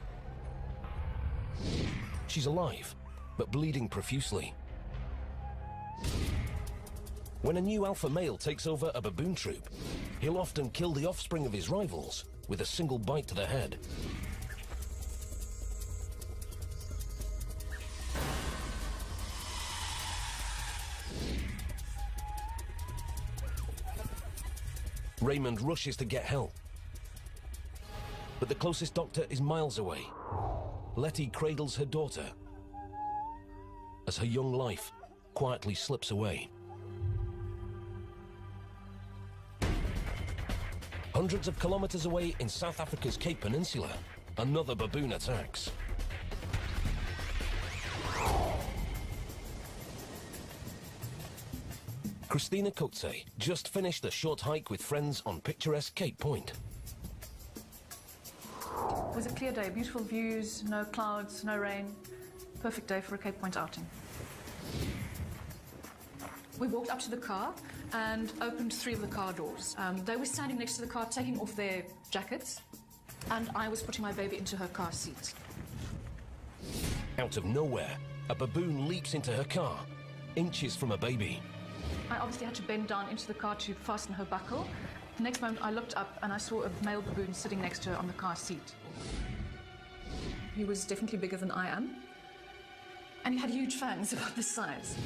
She's alive, but bleeding profusely. When a new alpha male takes over a baboon troop, he'll often kill the offspring of his rivals with a single bite to the head. Raymond rushes to get help. But the closest doctor is miles away. Letty cradles her daughter as her young life quietly slips away. Hundreds of kilometers away in South Africa's Cape Peninsula, another baboon attacks. Christina Coetzee just finished a short hike with friends on picturesque Cape Point. It was a clear day, beautiful views, no clouds, no rain. Perfect day for a Cape Point outing. We walked up to the car and opened three of the car doors. Um, they were standing next to the car, taking off their jackets, and I was putting my baby into her car seat. Out of nowhere, a baboon leaps into her car, inches from a baby. I obviously had to bend down into the car to fasten her buckle. The next moment, I looked up and I saw a male baboon sitting next to her on the car seat. He was definitely bigger than I am. And he had huge fangs about this size.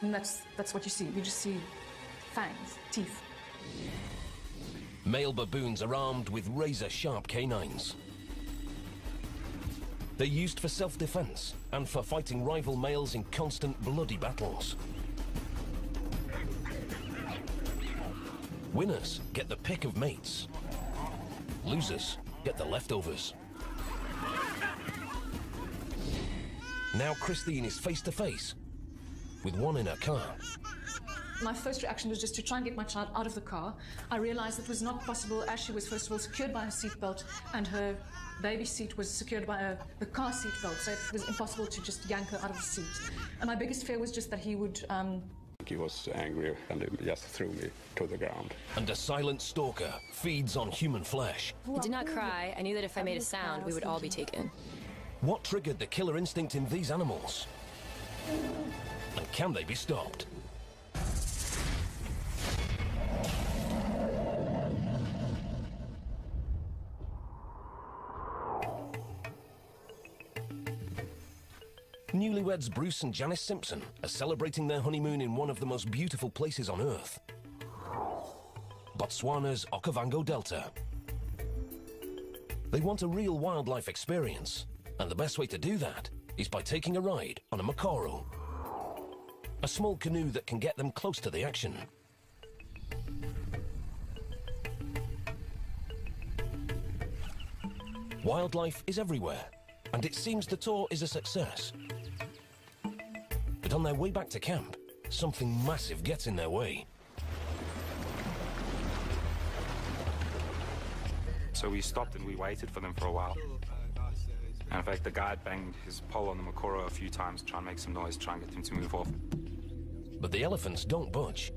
And that's, that's what you see. You just see fangs, teeth. Male baboons are armed with razor-sharp canines. They're used for self-defense and for fighting rival males in constant bloody battles. Winners get the pick of mates. Losers get the leftovers. Now Christine is face to face with one in her car. My first reaction was just to try and get my child out of the car. I realized it was not possible as she was, first of all, secured by her seatbelt and her baby seat was secured by a, the car seatbelt, so it was impossible to just yank her out of the seat. And my biggest fear was just that he would um, he was angry and he just threw me to the ground. And a silent stalker feeds on human flesh. I did not cry. I knew that if I made a sound, we would all be taken. What triggered the killer instinct in these animals? And can they be stopped? Newlyweds Bruce and Janice Simpson are celebrating their honeymoon in one of the most beautiful places on Earth. Botswana's Okavango Delta. They want a real wildlife experience, and the best way to do that is by taking a ride on a Mokoro. A small canoe that can get them close to the action. Wildlife is everywhere, and it seems the tour is a success. But on their way back to camp, something massive gets in their way. So we stopped and we waited for them for a while. And in fact, the guide banged his pole on the Mokoro a few times trying to make some noise, trying to get them to move off. But the elephants don't budge.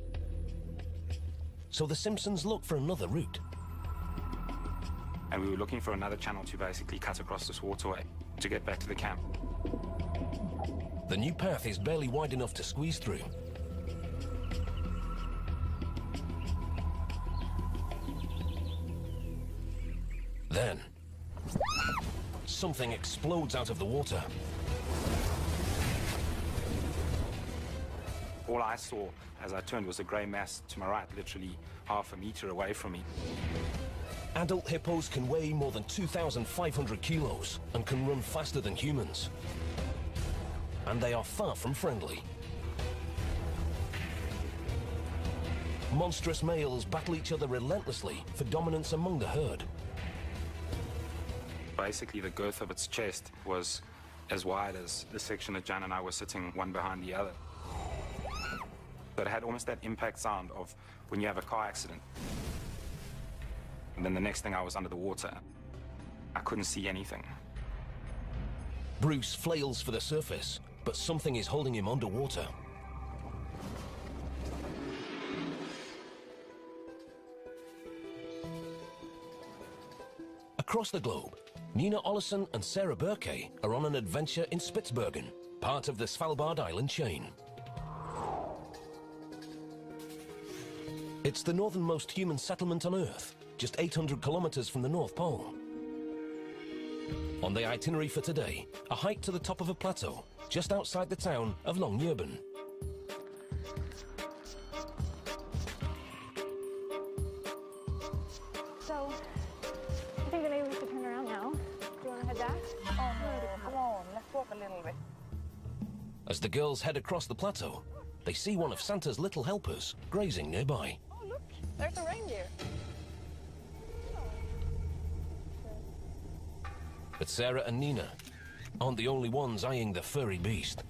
So the Simpsons look for another route. And we were looking for another channel to basically cut across this waterway to get back to the camp. The new path is barely wide enough to squeeze through. Something explodes out of the water. All I saw as I turned was a grey mass to my right, literally half a meter away from me. Adult hippos can weigh more than 2,500 kilos and can run faster than humans and they are far from friendly. Monstrous males battle each other relentlessly for dominance among the herd. Basically, the girth of its chest was as wide as the section that Jan and I were sitting one behind the other. But it had almost that impact sound of when you have a car accident. And then the next thing I was under the water. I couldn't see anything. Bruce flails for the surface, but something is holding him underwater. Across the globe, Nina Ollison and Sarah Burke are on an adventure in Spitsbergen, part of the Svalbard island chain. It's the northernmost human settlement on Earth, just 800 kilometers from the North Pole. On the itinerary for today, a hike to the top of a plateau just outside the town of Longyearbyen. A little bit. As the girls head across the plateau, they see one of Santa's little helpers grazing nearby. Oh, look, there's a reindeer. But Sarah and Nina aren't the only ones eyeing the furry beast.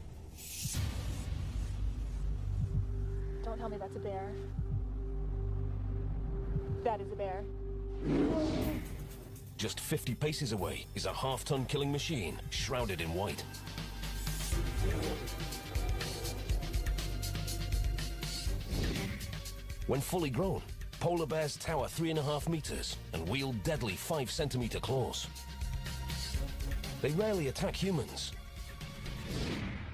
Don't tell me that's a bear. That is a bear. Just 50 paces away is a half-ton killing machine shrouded in white. When fully grown, polar bears tower three and a half meters and wield deadly five centimeter claws. They rarely attack humans.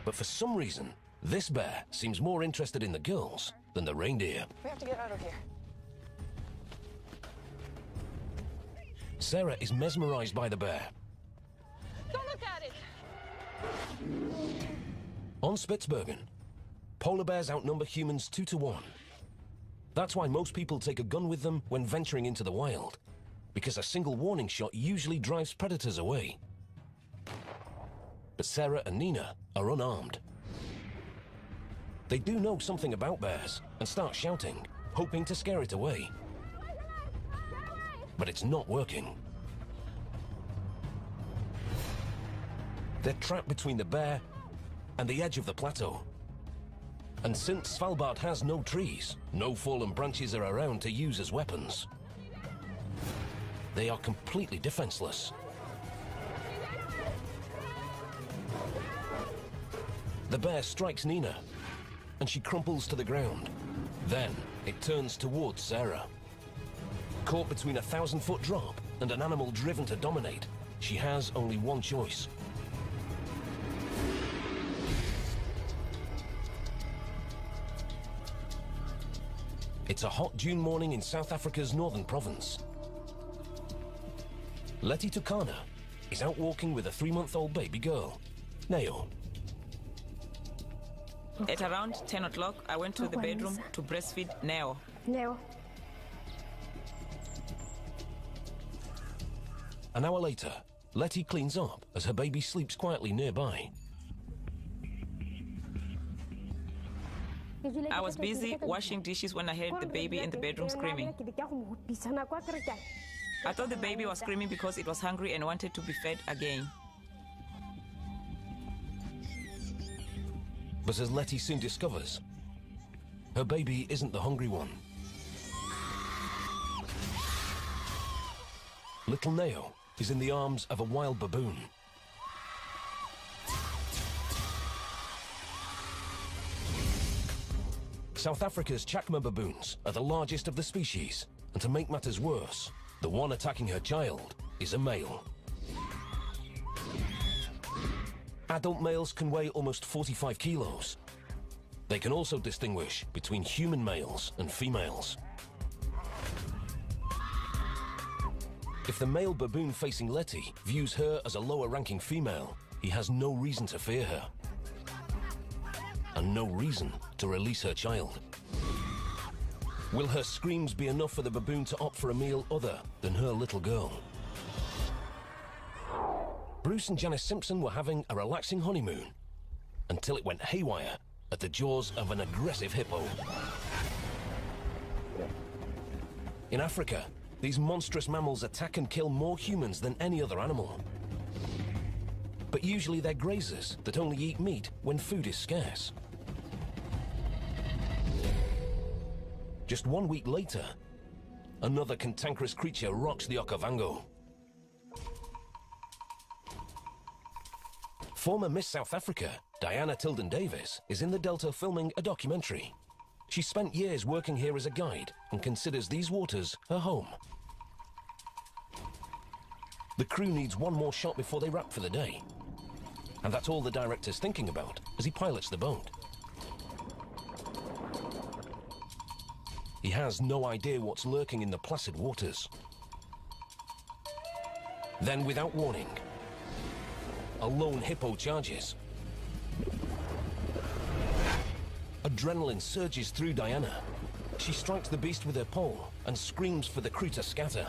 But for some reason, this bear seems more interested in the girls than the reindeer. We have to get out of here. Sarah is mesmerized by the bear. Don't look at it! On Spitsbergen, polar bears outnumber humans two to one. That's why most people take a gun with them when venturing into the wild, because a single warning shot usually drives predators away. But Sarah and Nina are unarmed. They do know something about bears and start shouting, hoping to scare it away. But it's not working. They're trapped between the bear and the edge of the plateau. And since Svalbard has no trees, no fallen branches are around to use as weapons. They are completely defenseless. The bear strikes Nina, and she crumples to the ground. Then it turns towards Sarah. Caught between a thousand-foot drop and an animal driven to dominate, she has only one choice. It's a hot June morning in South Africa's northern province. Letty Tukana is out walking with a three-month-old baby girl, Neo. At around 10 o'clock, I went to the bedroom to breastfeed Neo. Neo. An hour later, Letty cleans up as her baby sleeps quietly nearby. I was busy washing dishes when I heard the baby in the bedroom screaming. I thought the baby was screaming because it was hungry and wanted to be fed again. But as Letty soon discovers, her baby isn't the hungry one. Little Neo is in the arms of a wild baboon. South Africa's Chacma baboons are the largest of the species, and to make matters worse, the one attacking her child is a male. Adult males can weigh almost 45 kilos. They can also distinguish between human males and females. If the male baboon facing Letty views her as a lower-ranking female, he has no reason to fear her. And no reason to release her child. Will her screams be enough for the baboon to opt for a meal other than her little girl? Bruce and Janice Simpson were having a relaxing honeymoon until it went haywire at the jaws of an aggressive hippo. In Africa, these monstrous mammals attack and kill more humans than any other animal. But usually they're grazers that only eat meat when food is scarce. Just one week later, another cantankerous creature rocks the Okavango. Former Miss South Africa, Diana Tilden Davis, is in the Delta filming a documentary. She spent years working here as a guide and considers these waters her home. The crew needs one more shot before they wrap for the day. And that's all the director's thinking about as he pilots the boat. He has no idea what's lurking in the placid waters. Then, without warning, a lone hippo charges. Adrenaline surges through Diana. She strikes the beast with her pole and screams for the crew to scatter.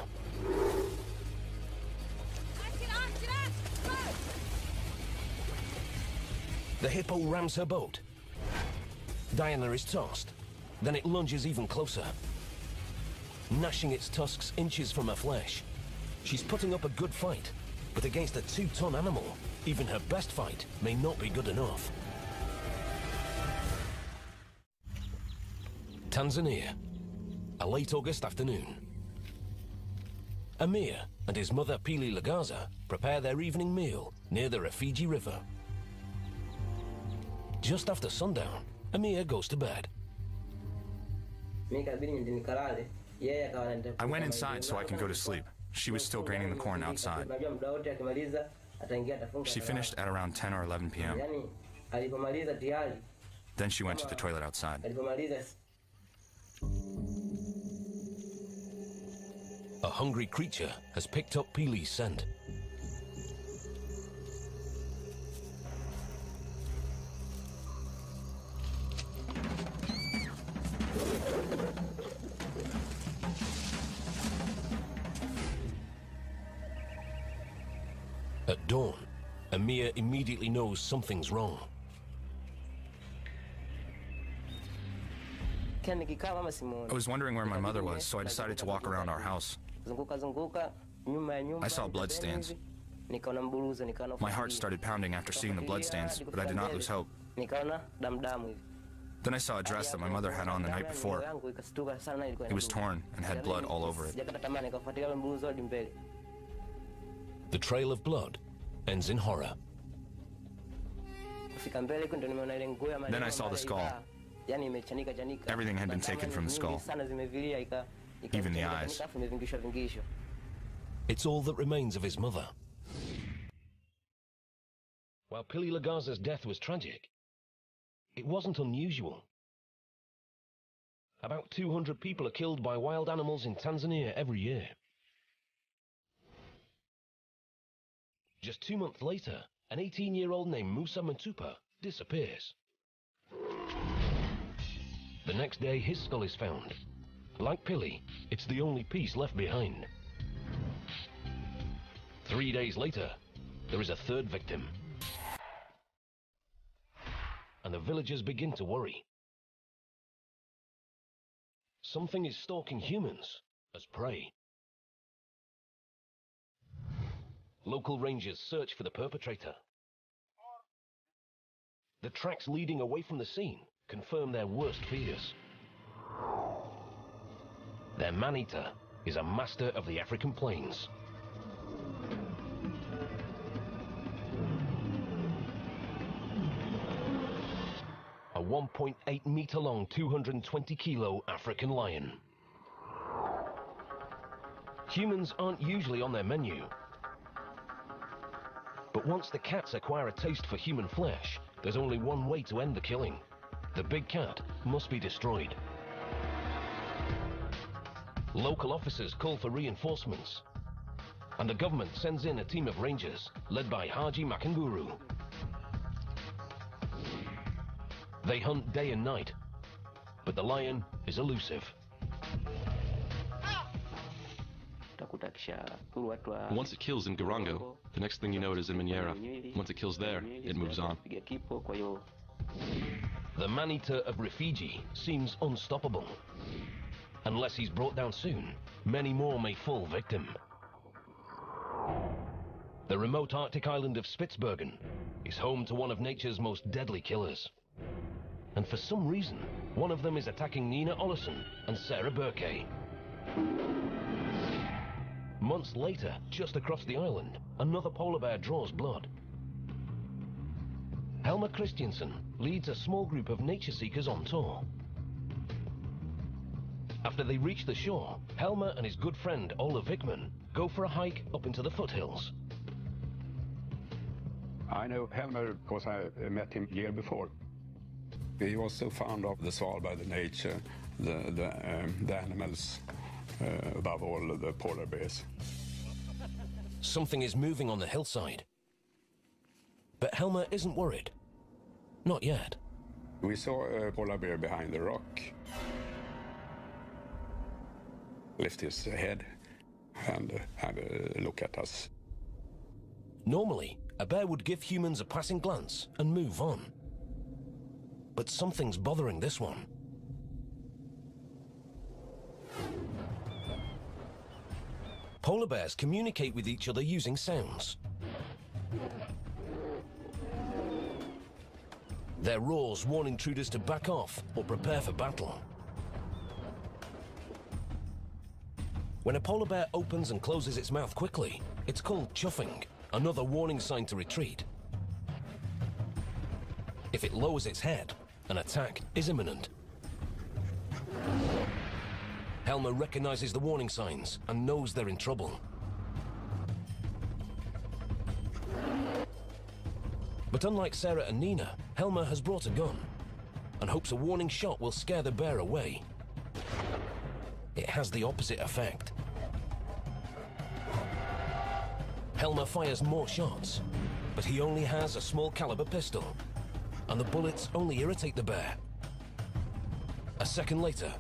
The hippo rams her boat. Diana is tossed. Then it lunges even closer, gnashing its tusks inches from her flesh. She's putting up a good fight, but against a two-ton animal, even her best fight may not be good enough. Tanzania, a late August afternoon. Amir and his mother Pili Lagaza prepare their evening meal near the Rufiji River. Just after sundown, Amir goes to bed. I went inside so I can go to sleep. She was still graining the corn outside. She finished at around 10 or 11 p.m. Then she went to the toilet outside. A hungry creature has picked up Pili's scent. Dawn, Amir immediately knows something's wrong. I was wondering where my mother was, so I decided to walk around our house. I saw bloodstains. My heart started pounding after seeing the bloodstains, but I did not lose hope. Then I saw a dress that my mother had on the night before. It was torn and had blood all over it. The trail of blood ends in horror. Then I saw the skull. Everything had been taken from the skull, even the eyes. It's all that remains of his mother. While Pili Lagaza's death was tragic, it wasn't unusual. About 200 people are killed by wild animals in Tanzania every year. Just two months later, an 18-year-old named Musa Matupa disappears. The next day, his skull is found. Like Pili, it's the only piece left behind. Three days later, there is a third victim. And the villagers begin to worry. Something is stalking humans as prey. Local rangers search for the perpetrator. The tracks leading away from the scene confirm their worst fears. Their man-eater is a master of the African plains. A 1.8 meter long, 220 kilo African lion. Humans aren't usually on their menu. But once the cats acquire a taste for human flesh, there's only one way to end the killing. The big cat must be destroyed. Local officers call for reinforcements. And the government sends in a team of rangers, led by Haji Makanguru. They hunt day and night, but the lion is elusive. Once it kills in Garango, the next thing you know it is in Manyara. Once it kills there, it moves on. The man-eater of Rufiji seems unstoppable. Unless he's brought down soon, many more may fall victim. The remote Arctic island of Spitsbergen is home to one of nature's most deadly killers. And for some reason, one of them is attacking Nina Ollison and Sarah Burke. Months later, just across the island, another polar bear draws blood. Helmer Christiansen leads a small group of nature seekers on tour. After they reach the shore, Helmer and his good friend Ola Vickman go for a hike up into the foothills. I know Helmer because I met him year before. He was so fond of the Svalbard, by the nature, the, the, um, the animals, uh, above all the polar bears. Something is moving on the hillside. But Helmer isn't worried. Not yet. We saw a polar bear behind the rock. lift his head and uh, have a look at us. Normally, a bear would give humans a passing glance and move on. But something's bothering this one. Polar bears communicate with each other using sounds. Their roars warn intruders to back off or prepare for battle. When a polar bear opens and closes its mouth quickly, it's called chuffing, another warning sign to retreat. If it lowers its head, an attack is imminent. Helmer recognizes the warning signs and knows they're in trouble. But unlike Sarah and Nina, Helmer has brought a gun and hopes a warning shot will scare the bear away. It has the opposite effect. Helmer fires more shots, but he only has a small caliber pistol, and the bullets only irritate the bear. A second later,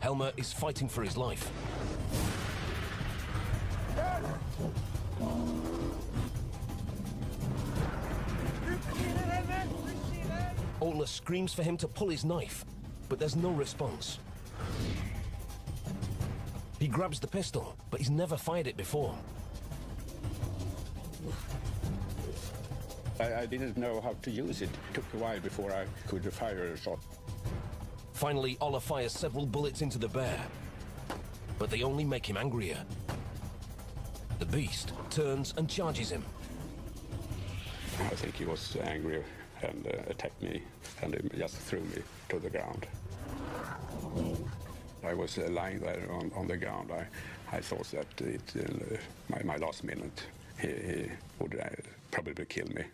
Helmer is fighting for his life. Altler screams for him to pull his knife, but there's no response. He grabs the pistol, but he's never fired it before. I, I, didn't know how to use it. It took a while before I could fire a shot. Finally, Ola fires several bullets into the bear, but they only make him angrier. The beast turns and charges him. I think he was angry and uh, attacked me and he just threw me to the ground. I was uh, lying there on, on the ground. I, I thought that it, uh, my, my last minute he, he would uh, probably kill me.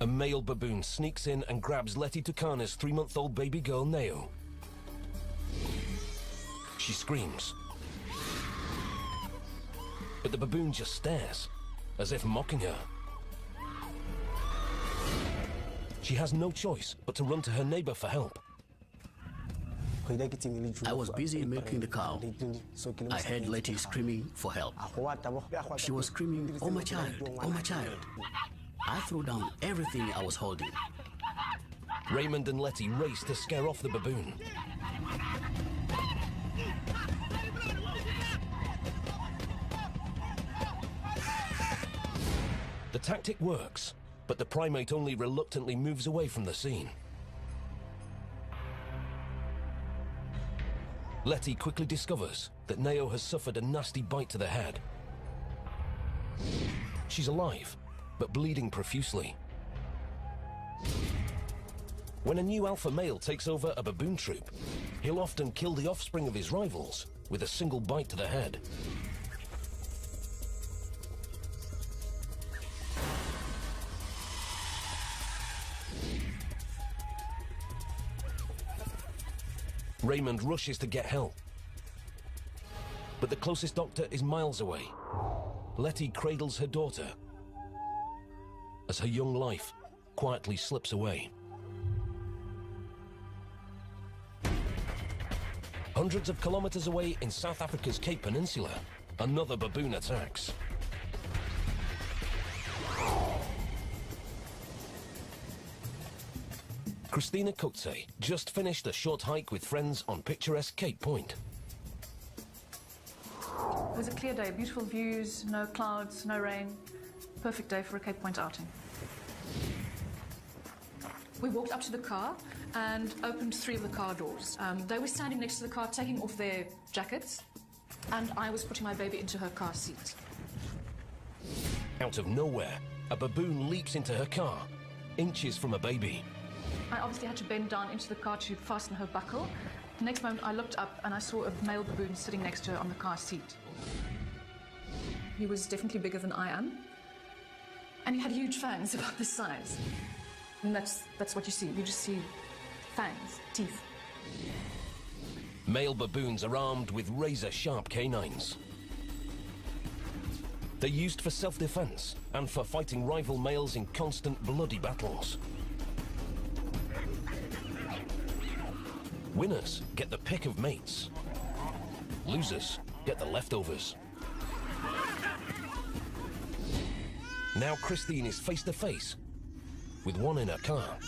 A male baboon sneaks in and grabs Letty Tukana's three-month-old baby girl, Neo. She screams. But the baboon just stares, as if mocking her. She has no choice but to run to her neighbor for help. I was busy milking the cow. I heard Letty screaming for help. She was screaming, Oh my child, oh my child. I threw down everything I was holding. Raymond and Letty race to scare off the baboon. The tactic works, but the primate only reluctantly moves away from the scene. Letty quickly discovers that Neo has suffered a nasty bite to the head. She's alive, but bleeding profusely. When a new alpha male takes over a baboon troop, he'll often kill the offspring of his rivals with a single bite to the head. Raymond rushes to get help. But the closest doctor is miles away. Letty cradles her daughter as her young life quietly slips away. Hundreds of kilometers away in South Africa's Cape Peninsula, another baboon attacks. Christina Coetzee just finished a short hike with friends on picturesque Cape Point. It was a clear day, beautiful views, no clouds, no rain. Perfect day for a Cape Point outing. We walked up to the car and opened three of the car doors. Um, they were standing next to the car, taking off their jackets, and I was putting my baby into her car seat. Out of nowhere, a baboon leaps into her car, inches from a baby. I obviously had to bend down into the car to fasten her buckle. The next moment, I looked up and I saw a male baboon sitting next to her on the car seat. He was definitely bigger than I am, and he had huge fangs about this size. And that's, that's what you see. You just see fangs, teeth. Male baboons are armed with razor-sharp canines. They're used for self-defense and for fighting rival males in constant bloody battles. Winners get the pick of mates. Losers get the leftovers. Now Christine is face to face with one in her car.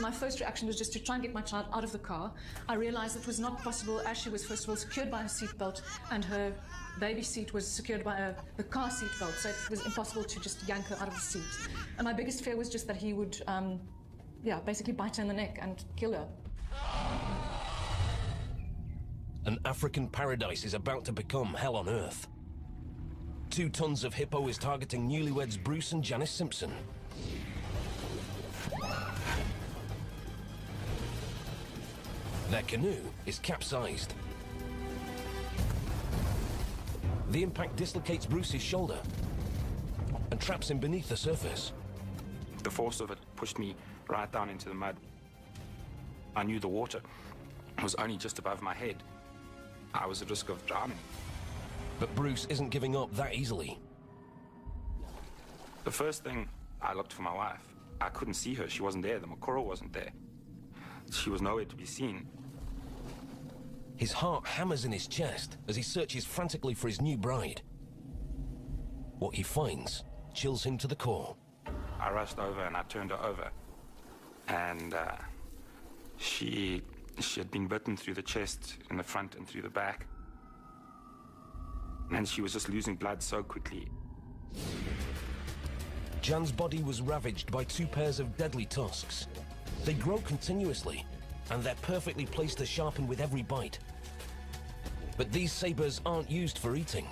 My first reaction was just to try and get my child out of the car. I realized it was not possible as she was, first of all, secured by her seatbelt and her baby seat was secured by a, the car seatbelt, so it was impossible to just yank her out of the seat. And my biggest fear was just that he would, um, yeah, basically bite her in the neck and kill her. An African paradise is about to become hell on earth. Two tons of hippo is targeting newlyweds Bruce and Janice Simpson. Their canoe is capsized. The impact dislocates Bruce's shoulder and traps him beneath the surface. The force of it pushed me right down into the mud. I knew the water was only just above my head. I was at risk of drowning. But Bruce isn't giving up that easily. The first thing, I looked for my wife. I couldn't see her. She wasn't there. The Mokoro wasn't there. She was nowhere to be seen. His heart hammers in his chest as he searches frantically for his new bride. What he finds chills him to the core. I rushed over and I turned her over. And uh, she, she had been bitten through the chest, in the front and through the back. And she was just losing blood so quickly. Jan's body was ravaged by two pairs of deadly tusks. They grow continuously, and they're perfectly placed to sharpen with every bite. But these sabers aren't used for eating.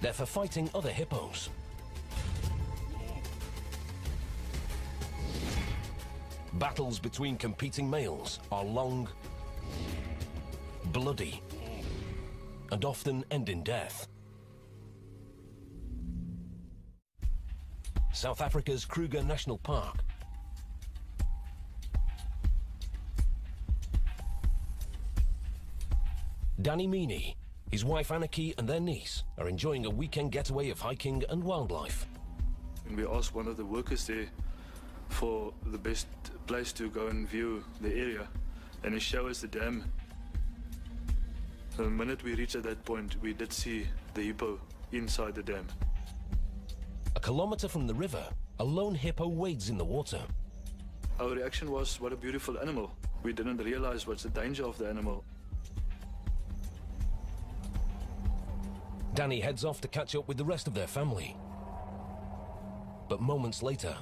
They're for fighting other hippos. Battles between competing males are long, bloody, and often end in death. South Africa's Kruger National Park Danny Meany, his wife Anneke and their niece are enjoying a weekend getaway of hiking and wildlife. And we asked one of the workers there for the best place to go and view the area, and he showed us the dam. So the minute we reached at that point, we did see the hippo inside the dam. A kilometer from the river, a lone hippo wades in the water. Our reaction was, what a beautiful animal. We didn't realize what's the danger of the animal. Danny heads off to catch up with the rest of their family. But moments later...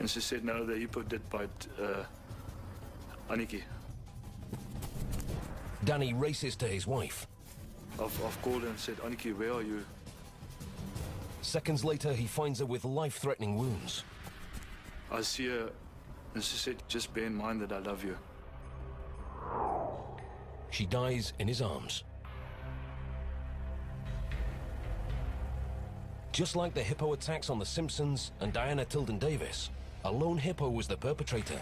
And she said, no, the put that bite uh, Anneke. Danny races to his wife. I've, I've called and said, Anneke, where are you? Seconds later, he finds her with life-threatening wounds. I see her and she said, just bear in mind that I love you. She dies in his arms. Just like the hippo attacks on The Simpsons and Diana Tilden Davis, a lone hippo was the perpetrator.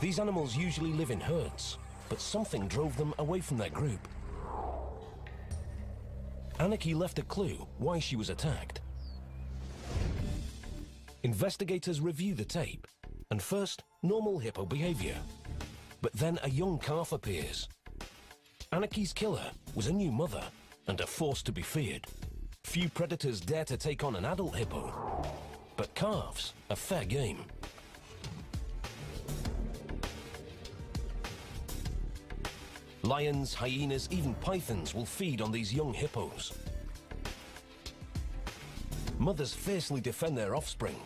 These animals usually live in herds, but something drove them away from their group. Anneke left a clue why she was attacked. Investigators review the tape and first, normal hippo behavior. But then a young calf appears. Anneke's killer was a new mother and a force to be feared. Few predators dare to take on an adult hippo. But calves are fair game. Lions, hyenas, even pythons will feed on these young hippos. Mothers fiercely defend their offspring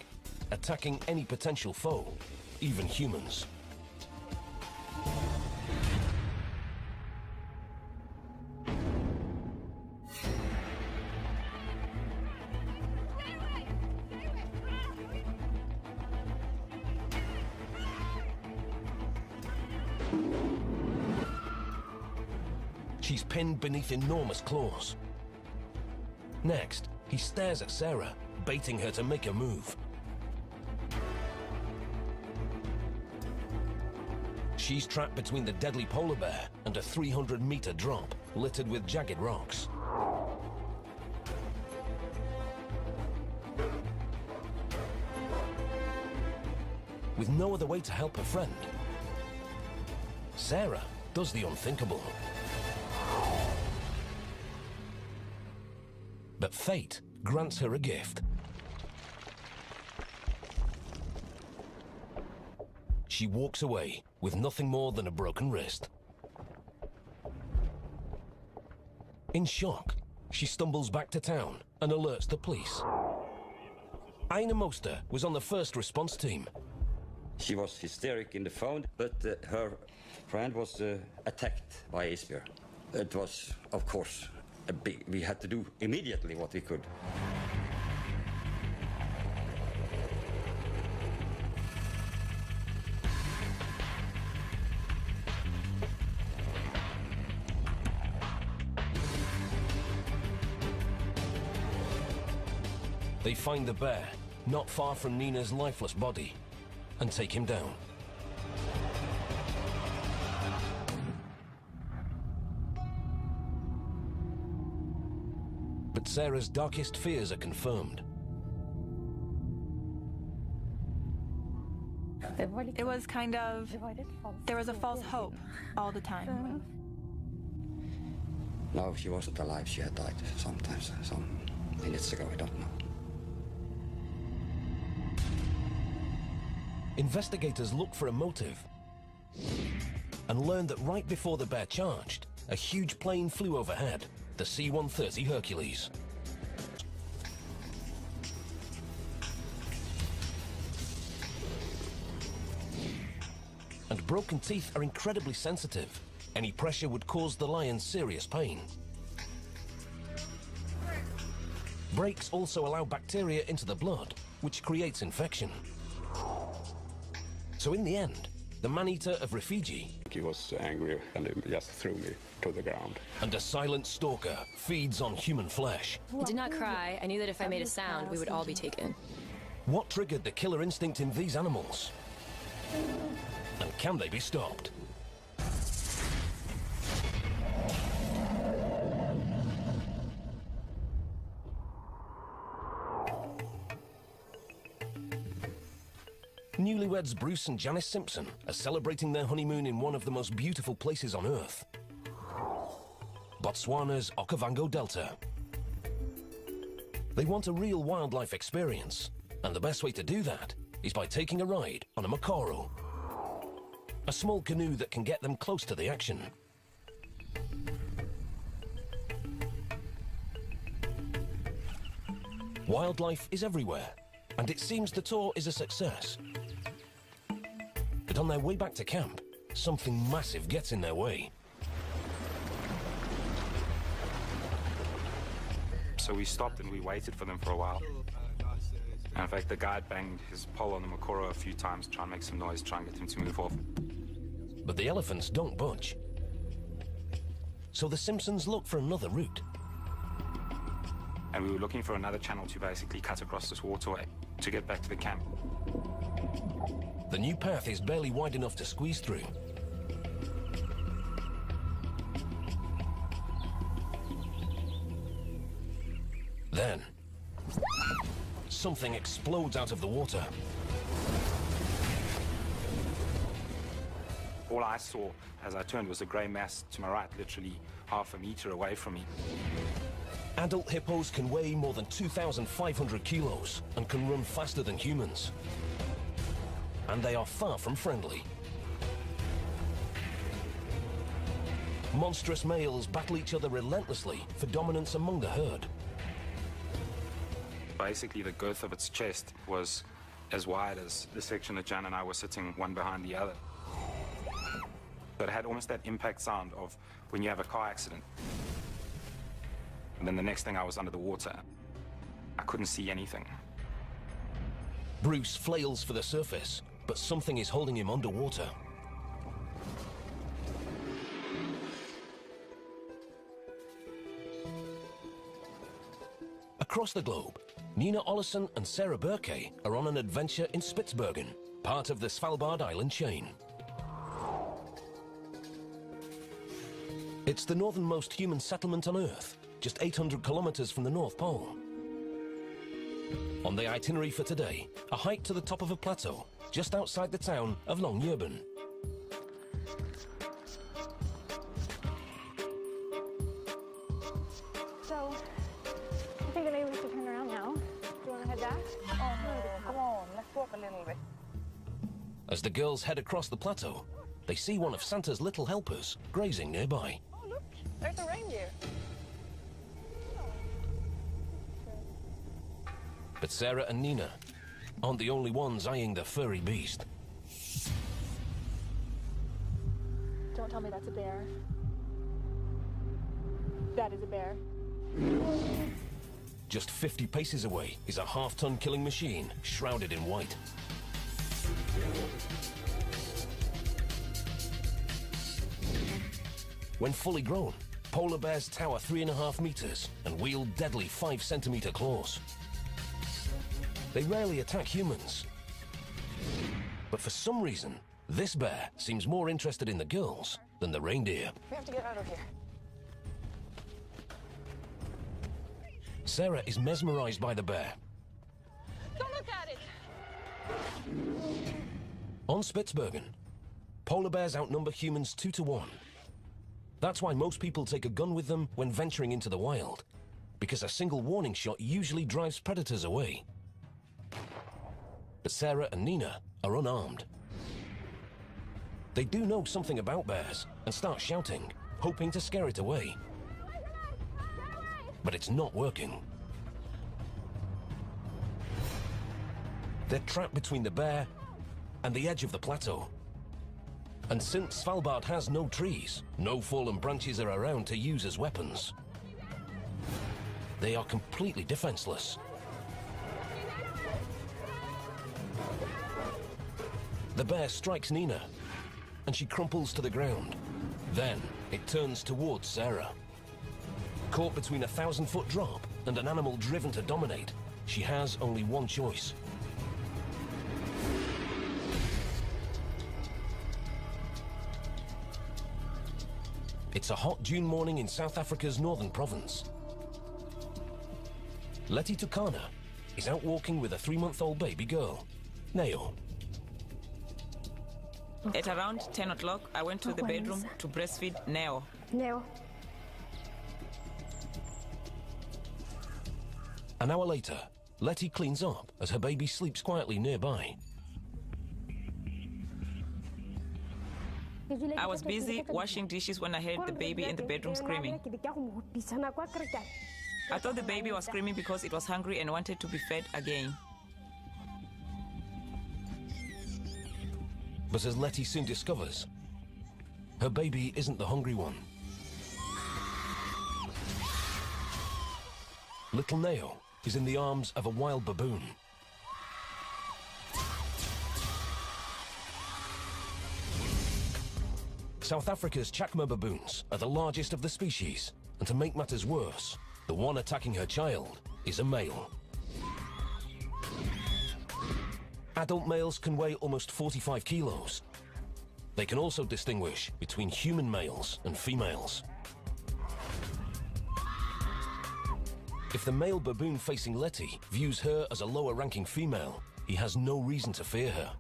attacking any potential foe, even humans. pinned beneath enormous claws. Next, he stares at Sarah, baiting her to make a move. She's trapped between the deadly polar bear and a 300-meter drop littered with jagged rocks. With no other way to help her friend, Sarah does the unthinkable. Fate grants her a gift. She walks away with nothing more than a broken wrist. In shock, she stumbles back to town and alerts the police. Aina Moster was on the first response team. She was hysteric in the phone, but uh, her friend was uh, attacked by a spear. It was, of course, big, we had to do immediately what we could. They find the bear, not far from Nina's lifeless body, and take him down. Sarah's darkest fears are confirmed. It was kind of. There was a false hope all the time. No, she wasn't alive. She had died sometimes, some minutes ago. I don't know. Investigators look for a motive and learn that right before the bear charged, a huge plane flew overhead, the C-130 Hercules. Broken teeth are incredibly sensitive. Any pressure would cause the lion serious pain. Breaks also allow bacteria into the blood, which creates infection. So in the end, the man-eater of Rufiji... He was angry and he just threw me to the ground. And a silent stalker feeds on human flesh. I did not cry. I knew that if I made a sound, we would all be taken. What triggered the killer instinct in these animals? And can they be stopped? Newlyweds Bruce and Janice Simpson are celebrating their honeymoon in one of the most beautiful places on Earth. Botswana's Okavango Delta. They want a real wildlife experience, and the best way to do that is by taking a ride on a Mokoro. A small canoe that can get them close to the action. Wildlife is everywhere, and it seems the tour is a success. But on their way back to camp, something massive gets in their way. So we stopped and we waited for them for a while. And in fact, the guide banged his pole on the Mokoro a few times, trying to make some noise, trying to get him to move off. But the elephants don't budge. So the Simpsons look for another route. And we were looking for another channel to basically cut across this waterway to get back to the camp. The new path is barely wide enough to squeeze through. Then, something explodes out of the water. All I saw as I turned was a grey mass to my right, literally half a meter away from me. Adult hippos can weigh more than 2,500 kilos and can run faster than humans. And they are far from friendly. Monstrous males battle each other relentlessly for dominance among the herd. Basically, the girth of its chest was as wide as the section that Jan and I were sitting one behind the other. But it had almost that impact sound of when you have a car accident. And then the next thing I was under the water. I couldn't see anything. Bruce flails for the surface, but something is holding him underwater. Across the globe, Nina Ollison and Sarah Burke are on an adventure in Spitsbergen, part of the Svalbard island chain. It's the northernmost human settlement on Earth, just 800 kilometers from the North Pole. On the itinerary for today, a hike to the top of a plateau, just outside the town of Longyearbyen. So, I think maybe we should turn around now. Do you want to head back? Oh, no, come on, let's walk a little bit. As the girls head across the plateau, they see one of Santa's little helpers grazing nearby. There's a reindeer. But Sarah and Nina aren't the only ones eyeing the furry beast. Don't tell me that's a bear. That is a bear. Just 50 paces away is a half-ton killing machine shrouded in white. When fully grown, polar bears tower three and a half meters and wield deadly five centimeter claws. They rarely attack humans. But for some reason, this bear seems more interested in the girls than the reindeer. We have to get out of here. Sarah is mesmerized by the bear. Don't look at it! On Spitsbergen, polar bears outnumber humans two to one. That's why most people take a gun with them when venturing into the wild, because a single warning shot usually drives predators away. But Sarah and Nina are unarmed. They do know something about bears and start shouting, hoping to scare it away. But it's not working. They're trapped between the bear and the edge of the plateau. And since Svalbard has no trees, no fallen branches are around to use as weapons. They are completely defenseless. The bear strikes Nina, and she crumples to the ground. Then it turns towards Sarah. Caught between a thousand-foot drop and an animal driven to dominate, she has only one choice. It's a hot June morning in South Africa's northern province. Letty Tukana is out walking with a three-month-old baby girl, Neo. At around 10 o'clock, I went to the bedroom to breastfeed Neo. Neo. An hour later, Letty cleans up as her baby sleeps quietly nearby. I was busy washing dishes when I heard the baby in the bedroom screaming. I thought the baby was screaming because it was hungry and wanted to be fed again. But as Letty soon discovers, her baby isn't the hungry one. Little Neo is in the arms of a wild baboon. South Africa's Chacma baboons are the largest of the species, and to make matters worse, the one attacking her child is a male. Adult males can weigh almost 45 kilos. They can also distinguish between human males and females. If the male baboon facing Letty views her as a lower-ranking female, he has no reason to fear her.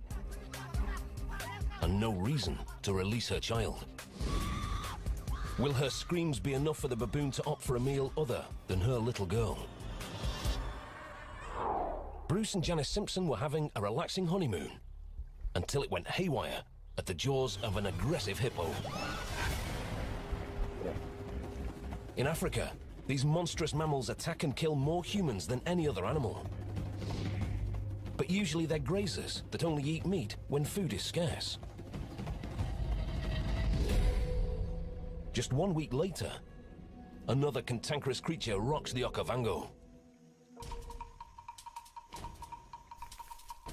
And no reason to release her child. Will her screams be enough for the baboon to opt for a meal other than her little girl? Bruce and Janice Simpson were having a relaxing honeymoon until it went haywire at the jaws of an aggressive hippo. In Africa, these monstrous mammals attack and kill more humans than any other animal. But usually they're grazers that only eat meat when food is scarce. Just one week later, another cantankerous creature rocks the Okavango.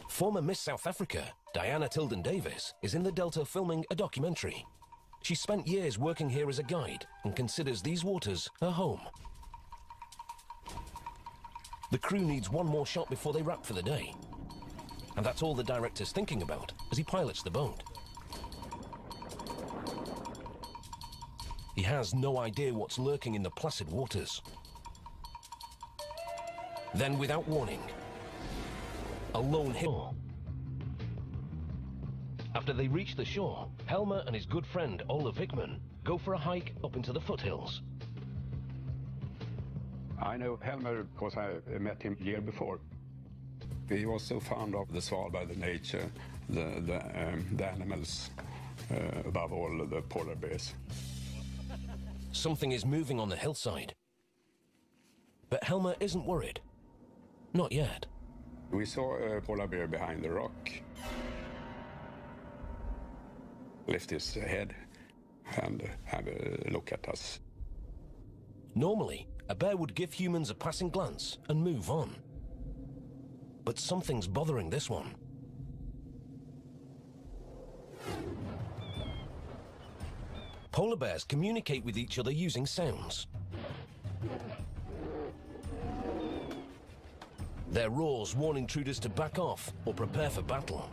Former Miss South Africa, Diana Tilden Davis, is in the Delta filming a documentary. She spent years working here as a guide and considers these waters her home. The crew needs one more shot before they wrap for the day. And that's all the director's thinking about as he pilots the boat. He has no idea what's lurking in the placid waters. Then, without warning, a lone hippo After they reach the shore, Helmer and his good friend Ola Vickman go for a hike up into the foothills. I know Helmer because I met him a year before. He was so fond of the Svalbard, the nature, the, the, um, the animals, uh, above all the polar bears. Something is moving on the hillside. But Helmer isn't worried. Not yet. We saw a polar bear behind the rock. Lift his head and have a look at us. Normally, a bear would give humans a passing glance and move on. But something's bothering this one. Polar bears communicate with each other using sounds. Their roars warn intruders to back off or prepare for battle.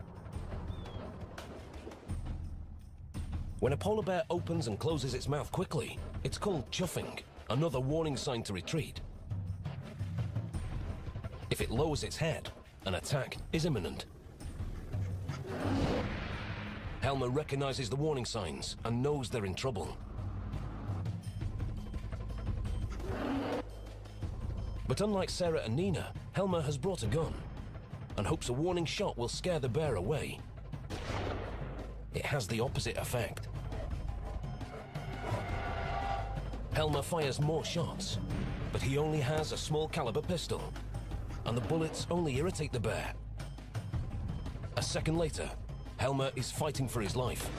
When a polar bear opens and closes its mouth quickly, it's called chuffing, another warning sign to retreat. If it lowers its head, an attack is imminent. Helmer recognizes the warning signs and knows they're in trouble. But unlike Sarah and Nina, Helmer has brought a gun and hopes a warning shot will scare the bear away. It has the opposite effect. Helmer fires more shots, but he only has a small caliber pistol, and the bullets only irritate the bear. A second later, Helmer is fighting for his life.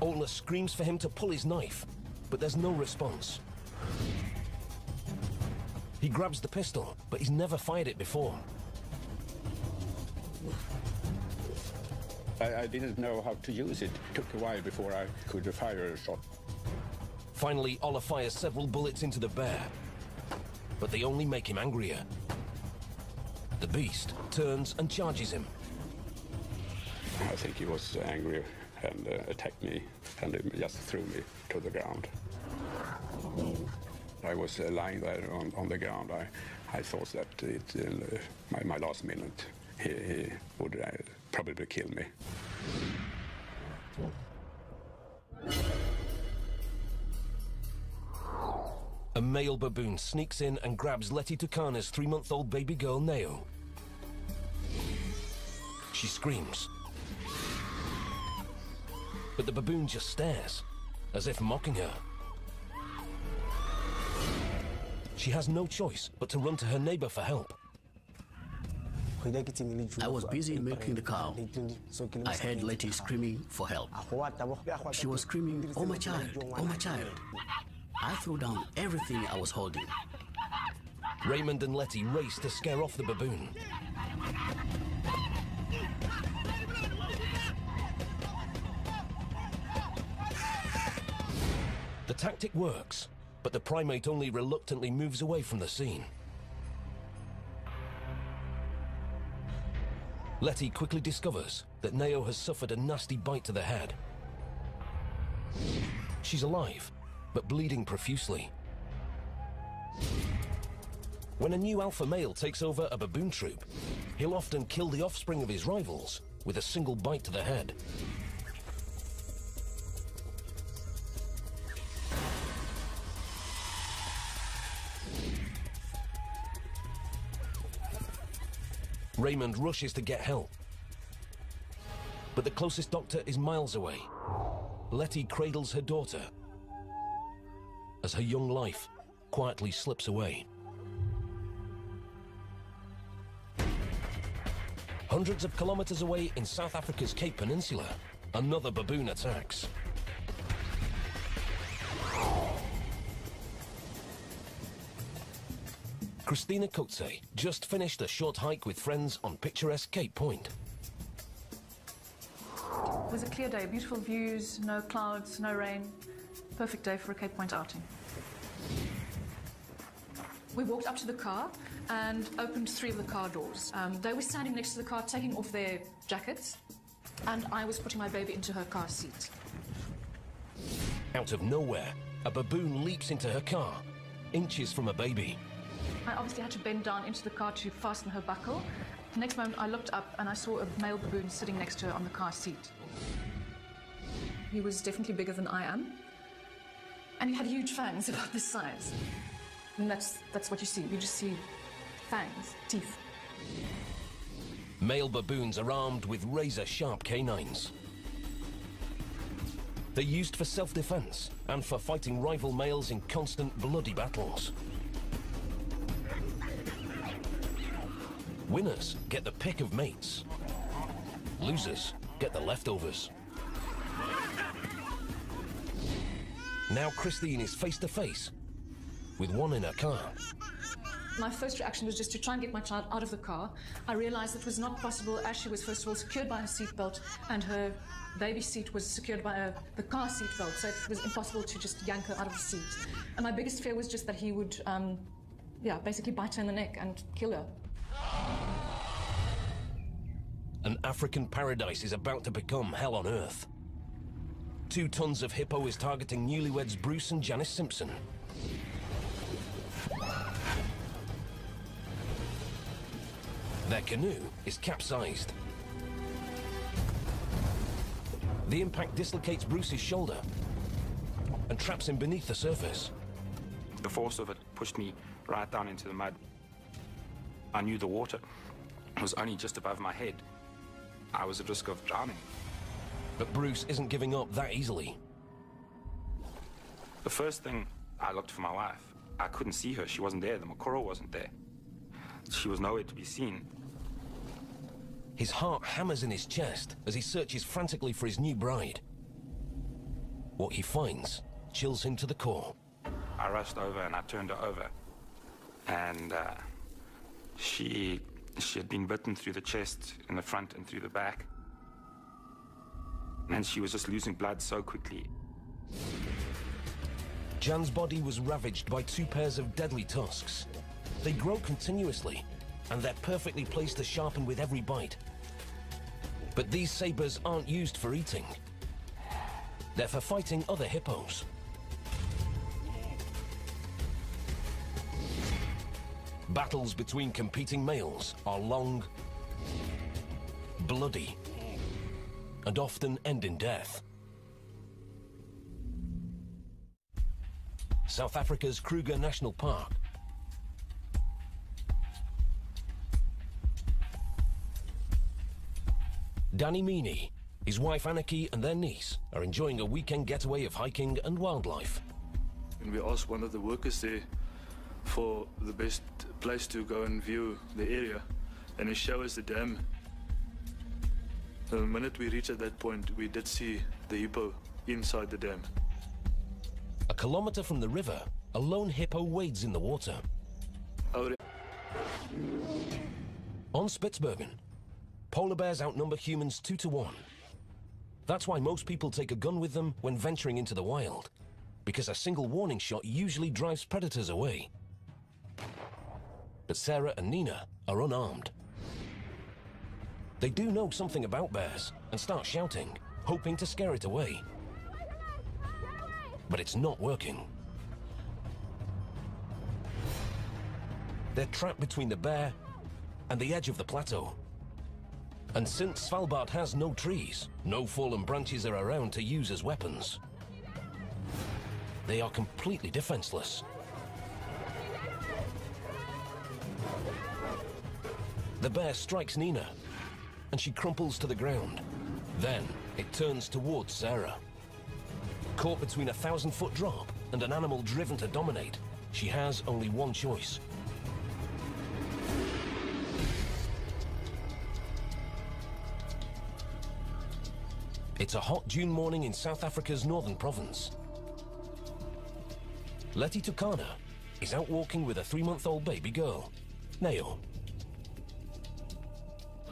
Ola screams for him to pull his knife, but there's no response. He grabs the pistol, but he's never fired it before. I, I, didn't know how to use it. It took a while before I could fire a shot. Finally, Ola fires several bullets into the bear, but they only make him angrier. The beast turns and charges him. I think he was angry and uh, attacked me and just threw me to the ground. I was uh, lying there on, on, the ground. I, I thought that it, uh, my, my, last minute he, he would uh, probably kill me. A male baboon sneaks in and grabs Letty Tukana's three-month-old baby girl, Neo. She screams. But the baboon just stares, as if mocking her. She has no choice but to run to her neighbor for help. I was busy milking the cow. I heard Letty screaming for help. She was screaming, Oh my child, oh my child. I threw down everything I was holding. Raymond and Letty race to scare off the baboon. The tactic works, but the primate only reluctantly moves away from the scene. Letty quickly discovers that Neo has suffered a nasty bite to the head. She's alive, but bleeding profusely. When a new alpha male takes over a baboon troop, he'll often kill the offspring of his rivals with a single bite to the head. Raymond rushes to get help. But the closest doctor is miles away. Letty cradles her daughter as her young life quietly slips away. Hundreds of kilometers away in South Africa's Cape Peninsula, another baboon attacks. Christina Kotze just finished a short hike with friends on picturesque Cape Point. It was a clear day, beautiful views, no clouds, no rain. Perfect day for a Cape Point outing. We walked up to the car and opened three of the car doors. Um, they were standing next to the car, taking off their jackets, and I was putting my baby into her car seat. Out of nowhere, a baboon leaps into her car, inches from a baby. I obviously had to bend down into the car to fasten her buckle. The next moment, I looked up and I saw a male baboon sitting next to her on the car seat. He was definitely bigger than I am. And he had huge fangs about this size. And that's, that's what you see. You just see fangs, teeth. Male baboons are armed with razor sharp canines. They're used for self defense and for fighting rival males in constant bloody battles. Winners get the pick of mates. Losers get the leftovers. Now Christine is face to face with one in her car. My first reaction was just to try and get my child out of the car. I realized it was not possible as she was, first of all, secured by her seatbelt and her baby seat was secured by a, the car seatbelt, so it was impossible to just yank her out of the seat. And my biggest fear was just that he would, um, yeah, basically bite her in the neck and kill her. An African paradise is about to become hell on earth. Two tons of hippo is targeting newlyweds Bruce and Janice Simpson. Their canoe is capsized. The impact dislocates Bruce's shoulder and traps him beneath the surface. The force of it pushed me right down into the mud. I knew the water was only just above my head. I was at risk of drowning. But Bruce isn't giving up that easily. The first thing I looked for my wife. I couldn't see her. She wasn't there. The Mokoro wasn't there. She was nowhere to be seen. His heart hammers in his chest as he searches frantically for his new bride. What he finds chills him to the core. I rushed over and I turned her over. And uh, she, she had been bitten through the chest, in the front and through the back. And she was just losing blood so quickly. Jan's body was ravaged by two pairs of deadly tusks. They grow continuously, and they're perfectly placed to sharpen with every bite. But these sabers aren't used for eating. They're for fighting other hippos. Battles between competing males are long, bloody, and often end in death. South Africa's Kruger National Park Danny Meany, his wife Anneke and their niece are enjoying a weekend getaway of hiking and wildlife. And we asked one of the workers there for the best place to go and view the area, and he showed us the dam. The minute we reached at that point, we did see the hippo inside the dam. A kilometer from the river, a lone hippo wades in the water. On Spitsbergen, Polar bears outnumber humans two to one. That's why most people take a gun with them when venturing into the wild, because a single warning shot usually drives predators away. But Sarah and Nina are unarmed. They do know something about bears and start shouting, hoping to scare it away. But it's not working. They're trapped between the bear and the edge of the plateau. And since Svalbard has no trees, no fallen branches are around to use as weapons. They are completely defenseless. The bear strikes Nina, and she crumples to the ground. Then it turns towards Sarah. Caught between a thousand-foot drop and an animal driven to dominate, she has only one choice. It's a hot June morning in South Africa's northern province. Letty Tukana is out walking with a three-month-old baby girl, Neo.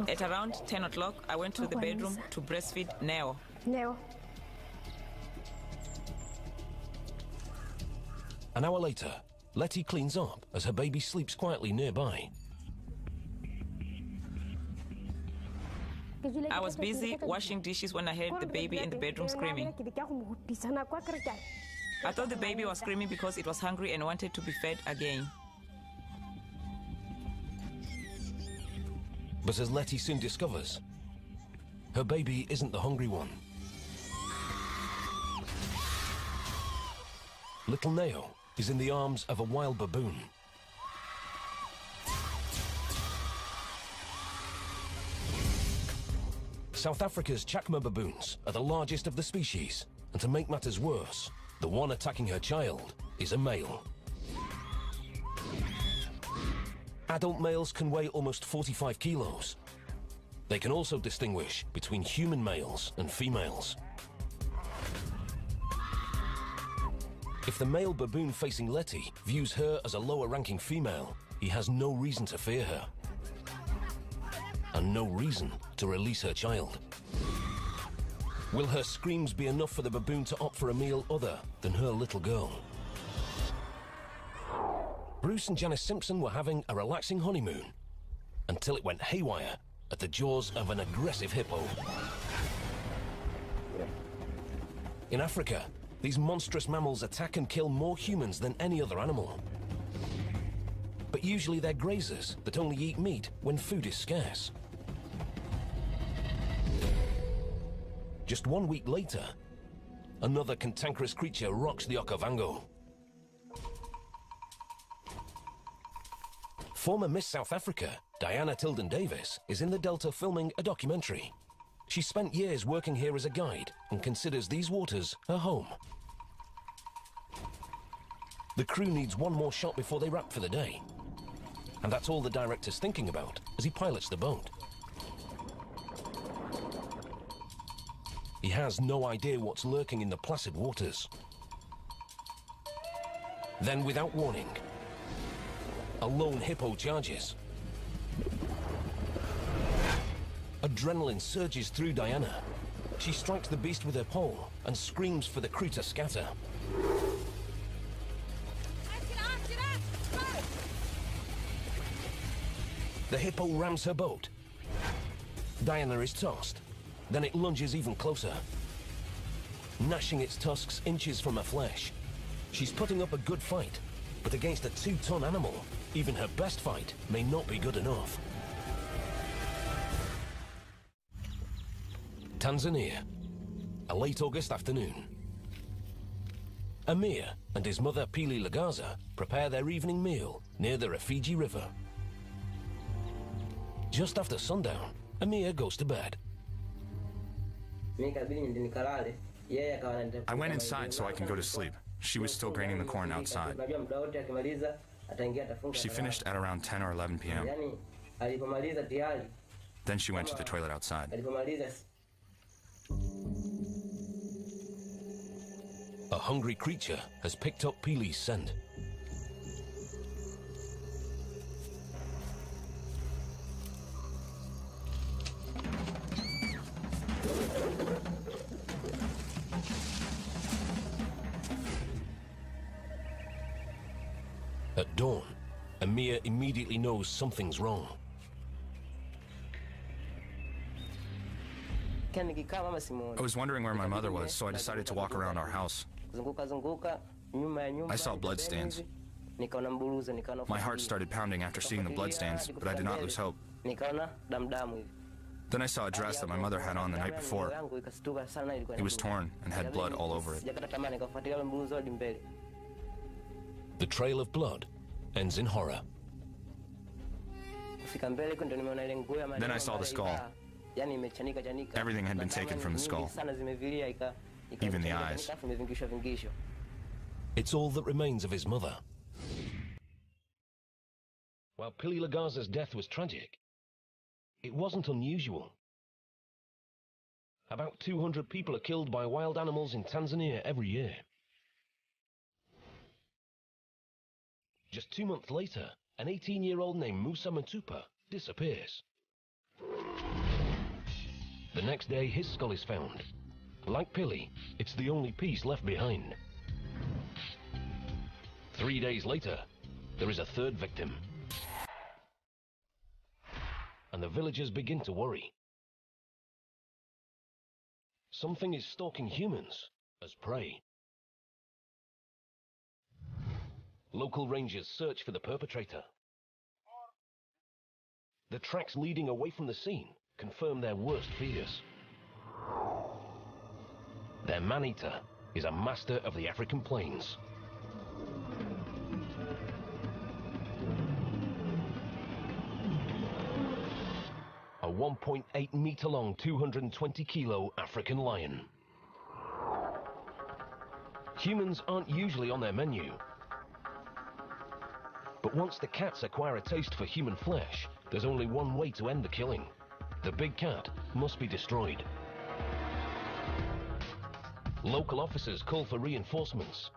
At around 10 o'clock, I went to the bedroom to breastfeed Neo. Neo. An hour later, Letty cleans up as her baby sleeps quietly nearby. I was busy washing dishes when I heard the baby in the bedroom screaming. I thought the baby was screaming because it was hungry and wanted to be fed again. But as Letty soon discovers, her baby isn't the hungry one. Little Neo is in the arms of a wild baboon. South Africa's Chacma baboons are the largest of the species, and to make matters worse, the one attacking her child is a male. Adult males can weigh almost 45 kilos. They can also distinguish between human males and females. If the male baboon facing Letty views her as a lower-ranking female, he has no reason to fear her. And no reason to release her child. Will her screams be enough for the baboon to opt for a meal other than her little girl? Bruce and Janice Simpson were having a relaxing honeymoon until it went haywire at the jaws of an aggressive hippo. In Africa, these monstrous mammals attack and kill more humans than any other animal. But usually they're grazers that only eat meat when food is scarce. Just one week later, another cantankerous creature rocks the Okavango. Former Miss South Africa, Diana Tilden Davis, is in the Delta filming a documentary. She spent years working here as a guide and considers these waters her home. The crew needs one more shot before they wrap for the day. And that's all the director's thinking about as he pilots the boat. He has no idea what's lurking in the placid waters. Then, without warning, a lone hippo charges. Adrenaline surges through Diana. She strikes the beast with her pole and screams for the crew to scatter. The hippo rams her boat. Diana is tossed. Then it lunges even closer. Gnashing its tusks inches from her flesh. She's putting up a good fight, but against a two-ton animal, even her best fight may not be good enough. Tanzania. A late August afternoon. Amir and his mother Pili Lagaza prepare their evening meal near the Rufiji River. Just after sundown, Amir goes to bed. I went inside so I can go to sleep. She was still graining the corn outside. She finished at around 10 or 11 p.m. Then she went to the toilet outside. A hungry creature has picked up Pili's scent. Immediately knows something's wrong. I was wondering where my mother was, so I decided to walk around our house. I saw bloodstains. My heart started pounding after seeing the bloodstains, but I did not lose hope. Then I saw a dress that my mother had on the night before. It was torn and had blood all over it. The trail of blood ends in horror. Then I saw the skull. Everything had been taken from the skull, even the eyes. It's all that remains of his mother. While Pili Lagaza's death was tragic, it wasn't unusual. About 200 people are killed by wild animals in Tanzania every year. Just two months later, an 18-year-old named Musa Matupa disappears. The next day, his skull is found. Like Pili, it's the only piece left behind. Three days later, there is a third victim. And the villagers begin to worry. Something is stalking humans as prey. Local rangers search for the perpetrator. The tracks leading away from the scene confirm their worst fears. Their man-eater is a master of the African plains. A 1.8 meter long, 220 kilo African lion. Humans aren't usually on their menu. But once the cats acquire a taste for human flesh, there's only one way to end the killing. The big cat must be destroyed. Local officers call for reinforcements.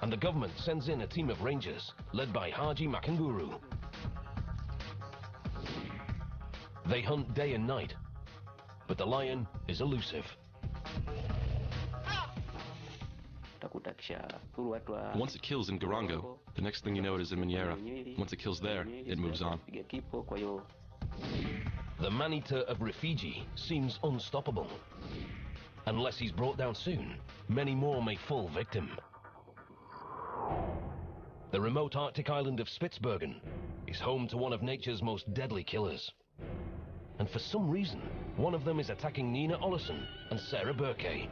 And the government sends in a team of rangers, led by Haji Makanguru. They hunt day and night, but the lion is elusive. Once it kills in Garango, the next thing you know it is in Manyara. Once it kills there, it moves on. The man-eater of Rufiji seems unstoppable. Unless he's brought down soon, many more may fall victim. The remote Arctic island of Spitsbergen is home to one of nature's most deadly killers. And for some reason, one of them is attacking Nina Ollison and Sarah Burke.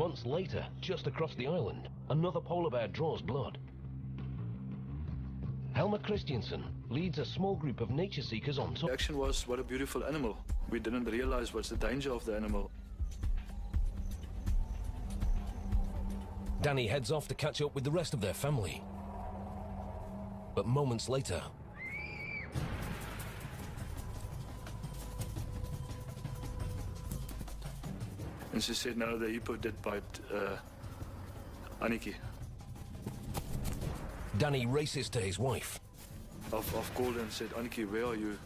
Months later, just across the island, another polar bear draws blood. Helmer Christiansen leads a small group of nature seekers on tour. The action was, what a beautiful animal. We didn't realize what's the danger of the animal. Danny heads off to catch up with the rest of their family. But moments later, And she said, no, the hippo did bite uh, Anneke. Danny races to his wife. I've, I've called her and said, Anneke, where are you?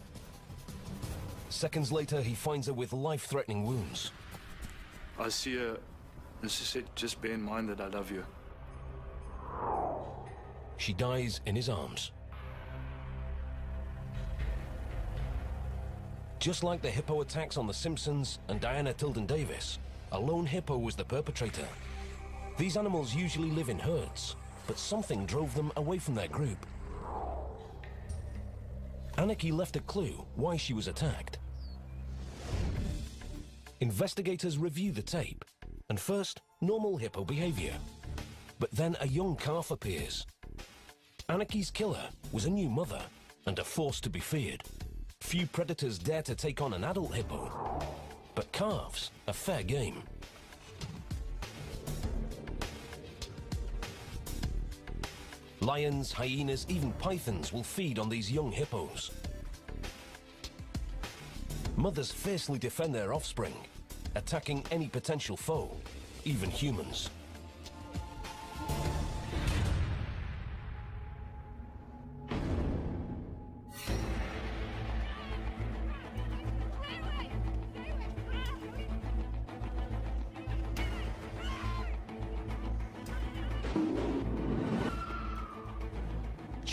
Seconds later, he finds her with life-threatening wounds. I see her, and she said, just bear in mind that I love you. She dies in his arms. Just like the hippo attacks on The Simpsons and Diana Tilden Davis, a lone hippo was the perpetrator. These animals usually live in herds, but something drove them away from their group. Anneke left a clue why she was attacked. Investigators review the tape, and first, normal hippo behavior. But then a young calf appears. Anneke's killer was a new mother, and a force to be feared. Few predators dare to take on an adult hippo, but calves are fair game. Lions, hyenas, even pythons will feed on these young hippos. Mothers fiercely defend their offspring, attacking any potential foe, even humans.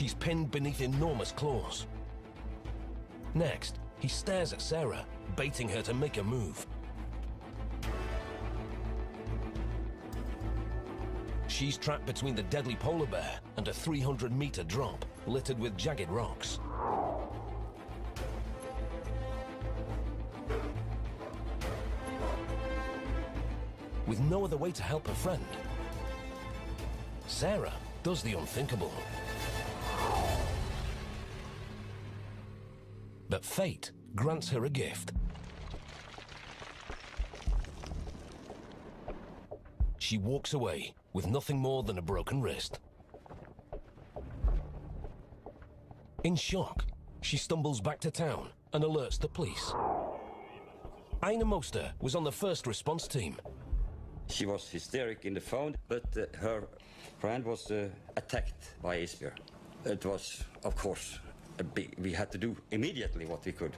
She's pinned beneath enormous claws. Next, he stares at Sarah, baiting her to make a move. She's trapped between the deadly polar bear and a 300-meter drop, littered with jagged rocks. With no other way to help her friend, Sarah does the unthinkable. But fate grants her a gift. She walks away with nothing more than a broken wrist. In shock, she stumbles back to town and alerts the police. Aina Moster was on the first response team. She was hysteric in the phone, but uh, her friend was uh, attacked by Isbjörn. It was, of course, big, we had to do immediately what we could.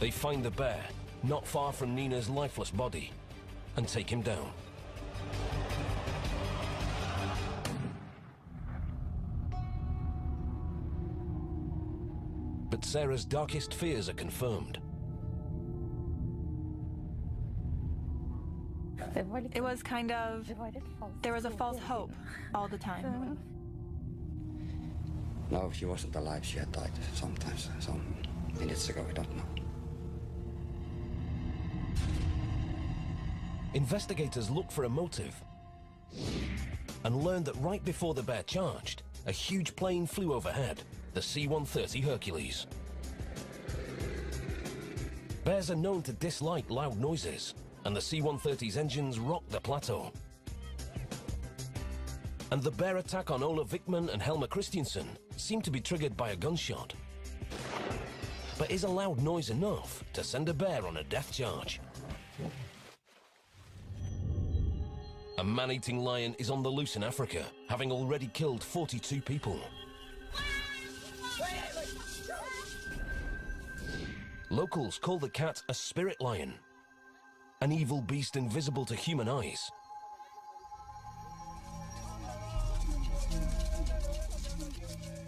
They find the bear, not far from Nina's lifeless body, and take him down. But Sarah's darkest fears are confirmed. It was kind of. There was a false hope all the time. No, she wasn't alive. She had died sometimes, some minutes ago. I don't know. Investigators look for a motive and learned that right before the bear charged, a huge plane flew overhead, the C-130 Hercules. Bears are known to dislike loud noises, and the C-130's engines rock the plateau. And the bear attack on Ola Vickman and Helmer Christensen seemed to be triggered by a gunshot. But is a loud noise enough to send a bear on a death charge? A man-eating lion is on the loose in Africa, having already killed 42 people. Locals call the cat a spirit lion, an evil beast invisible to human eyes.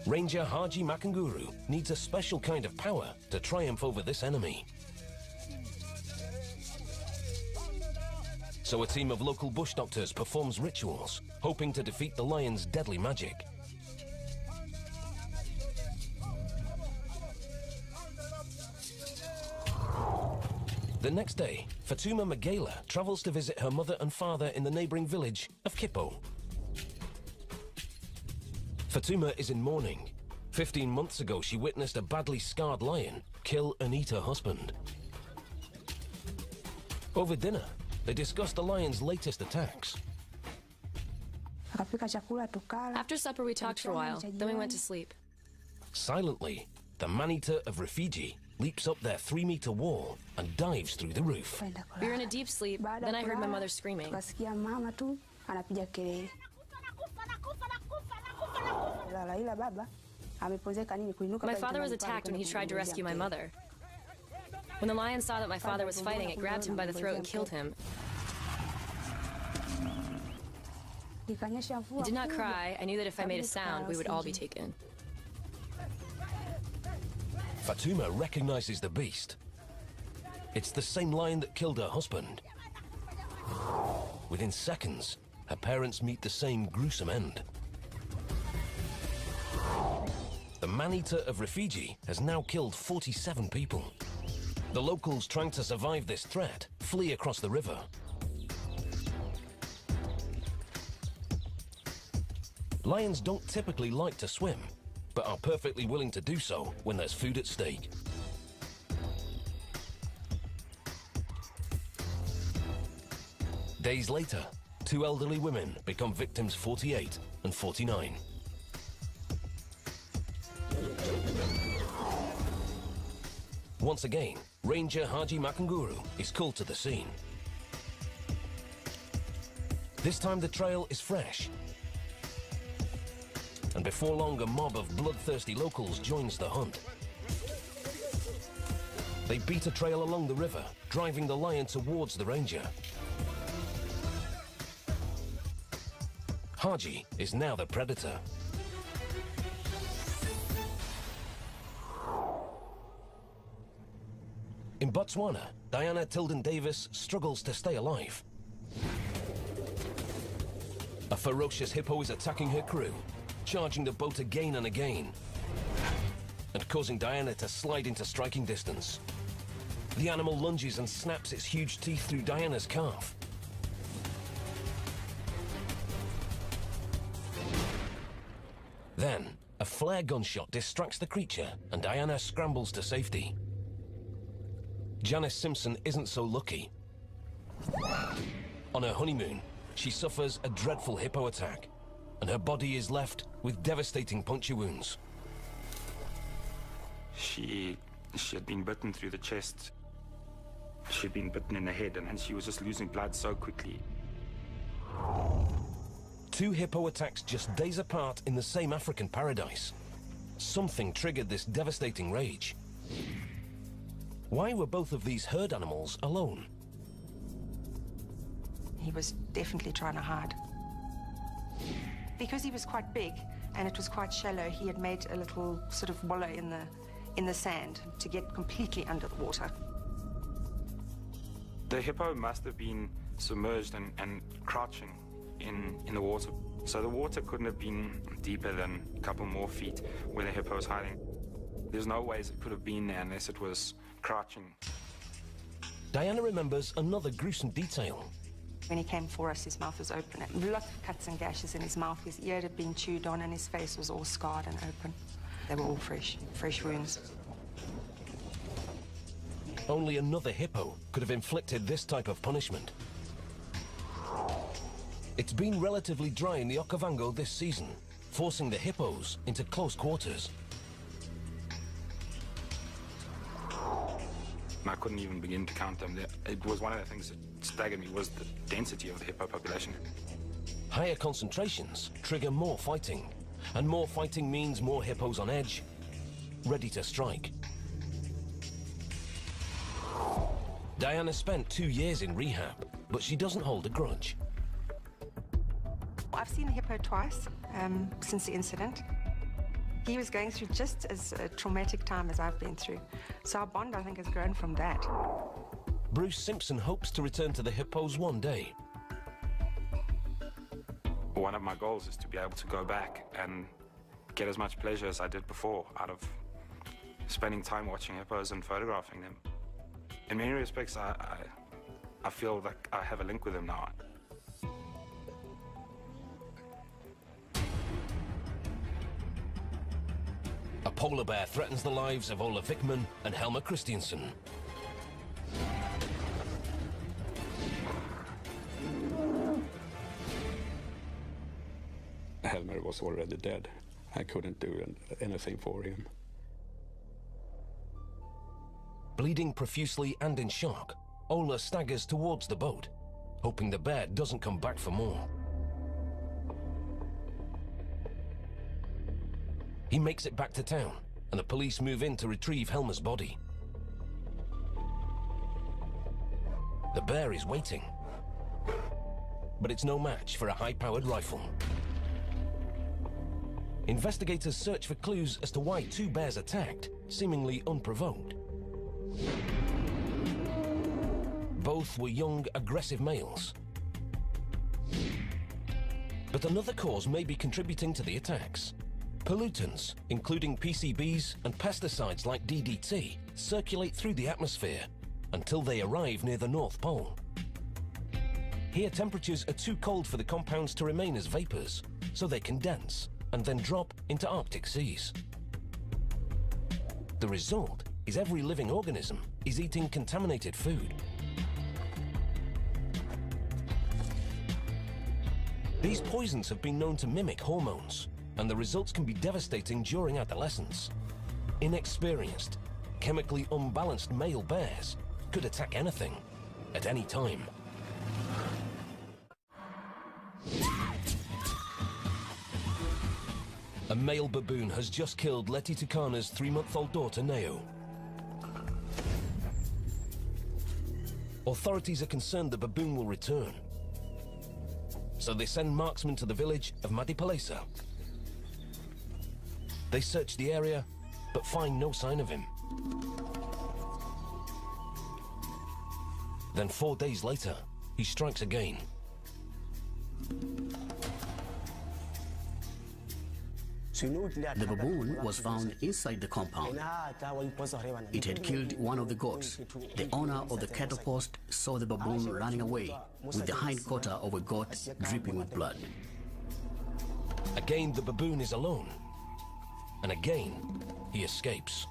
Ranger Haji Makanguru needs a special kind of power to triumph over this enemy. So a team of local bush doctors performs rituals, hoping to defeat the lion's deadly magic. The next day, Fatuma Magela travels to visit her mother and father in the neighboring village of Kippo. Fatuma is in mourning. Fifteen months ago, she witnessed a badly scarred lion kill and eat her husband. Over dinner, they discuss the lion's latest attacks. After supper, we talked for a while, then we went to sleep. Silently, the man-eater of Rufiji leaps up their three-meter wall and dives through the roof. We were in a deep sleep, then I heard my mother screaming. My father was attacked when he tried to rescue my mother. When the lion saw that my father was fighting, it grabbed him by the throat and killed him. I did not cry. I knew that if I made a sound, we would all be taken. Fatuma recognizes the beast. It's the same lion that killed her husband. Within seconds, her parents meet the same gruesome end. The man-eater of Rufiji has now killed 47 people. The locals trying to survive this threat flee across the river. Lions don't typically like to swim, but are perfectly willing to do so when there's food at stake. Days later, two elderly women become victims 48 and 49. Once again, Ranger Haji Makanguru is called to the scene. This time the trail is fresh. And before long, a mob of bloodthirsty locals joins the hunt. They beat a trail along the river, driving the lion towards the ranger. Haji is now the predator. In Botswana, Diana Tilden Davis struggles to stay alive. A ferocious hippo is attacking her crew, charging the boat again and again, and causing Diana to slide into striking distance. The animal lunges and snaps its huge teeth through Diana's calf. Then, a flare gunshot distracts the creature and Diana scrambles to safety. Janice Simpson isn't so lucky. On her honeymoon, she suffers a dreadful hippo attack, and her body is left with devastating puncture wounds. She she had been bitten through the chest. She'd been bitten in the head, and, and she was just losing blood so quickly. Two hippo attacks just days apart in the same African paradise. Something triggered this devastating rage. Why were both of these herd animals alone? He was definitely trying to hide. Because he was quite big and it was quite shallow, he had made a little sort of wallow in the in the sand to get completely under the water. The hippo must have been submerged and, and crouching in, in the water. So the water couldn't have been deeper than a couple more feet where the hippo was hiding. There's no ways it could have been there unless it was crouching. Diana remembers another gruesome detail. When he came for us, his mouth was open. Lots of cuts and gashes in his mouth. His ear had been chewed on and his face was all scarred and open. They were all fresh, fresh wounds. Only another hippo could have inflicted this type of punishment. It's been relatively dry in the Okavango this season, forcing the hippos into close quarters. Couldn't even begin to count them. It was one of the things that staggered me was the density of the hippo population. Higher concentrations trigger more fighting, and more fighting means more hippos on edge, ready to strike. Diana spent two years in rehab, but she doesn't hold a grudge. I've seen a hippo twice um, since the incident. He was going through just as a traumatic time as I've been through. So our bond, I think, has grown from that. Bruce Simpson hopes to return to the hippos one day. One of my goals is to be able to go back and get as much pleasure as I did before out of spending time watching hippos and photographing them in many respects, I, I, I feel like I have a link with them now. Polar bear threatens the lives of Ola Vickman and Helmer Christiansen. Helmer was already dead. I couldn't do anything for him. Bleeding profusely and in shock, Ola staggers towards the boat, hoping the bear doesn't come back for more. He makes it back to town, and the police move in to retrieve Helmer's body. The bear is waiting, but it's no match for a high-powered rifle. Investigators search for clues as to why two bears attacked, seemingly unprovoked. Both were young, aggressive males. But another cause may be contributing to the attacks. Pollutants, including PCBs and pesticides like DDT, circulate through the atmosphere until they arrive near the North Pole. Here temperatures are too cold for the compounds to remain as vapors, so they condense and then drop into Arctic seas. The result is every living organism is eating contaminated food. These poisons have been known to mimic hormones, and the results can be devastating during adolescence. Inexperienced, chemically unbalanced male bears could attack anything, at any time. A male baboon has just killed Leti Tukana's three-month-old daughter, Neo. Authorities are concerned the baboon will return. So they send marksmen to the village of Madipalesa. They search the area, but find no sign of him. Then four days later, he strikes again. The baboon was found inside the compound. It had killed one of the goats. The owner of the cattle post saw the baboon running away with the hind quarter of a goat dripping with blood. Again, the baboon is alone. And again, he escapes.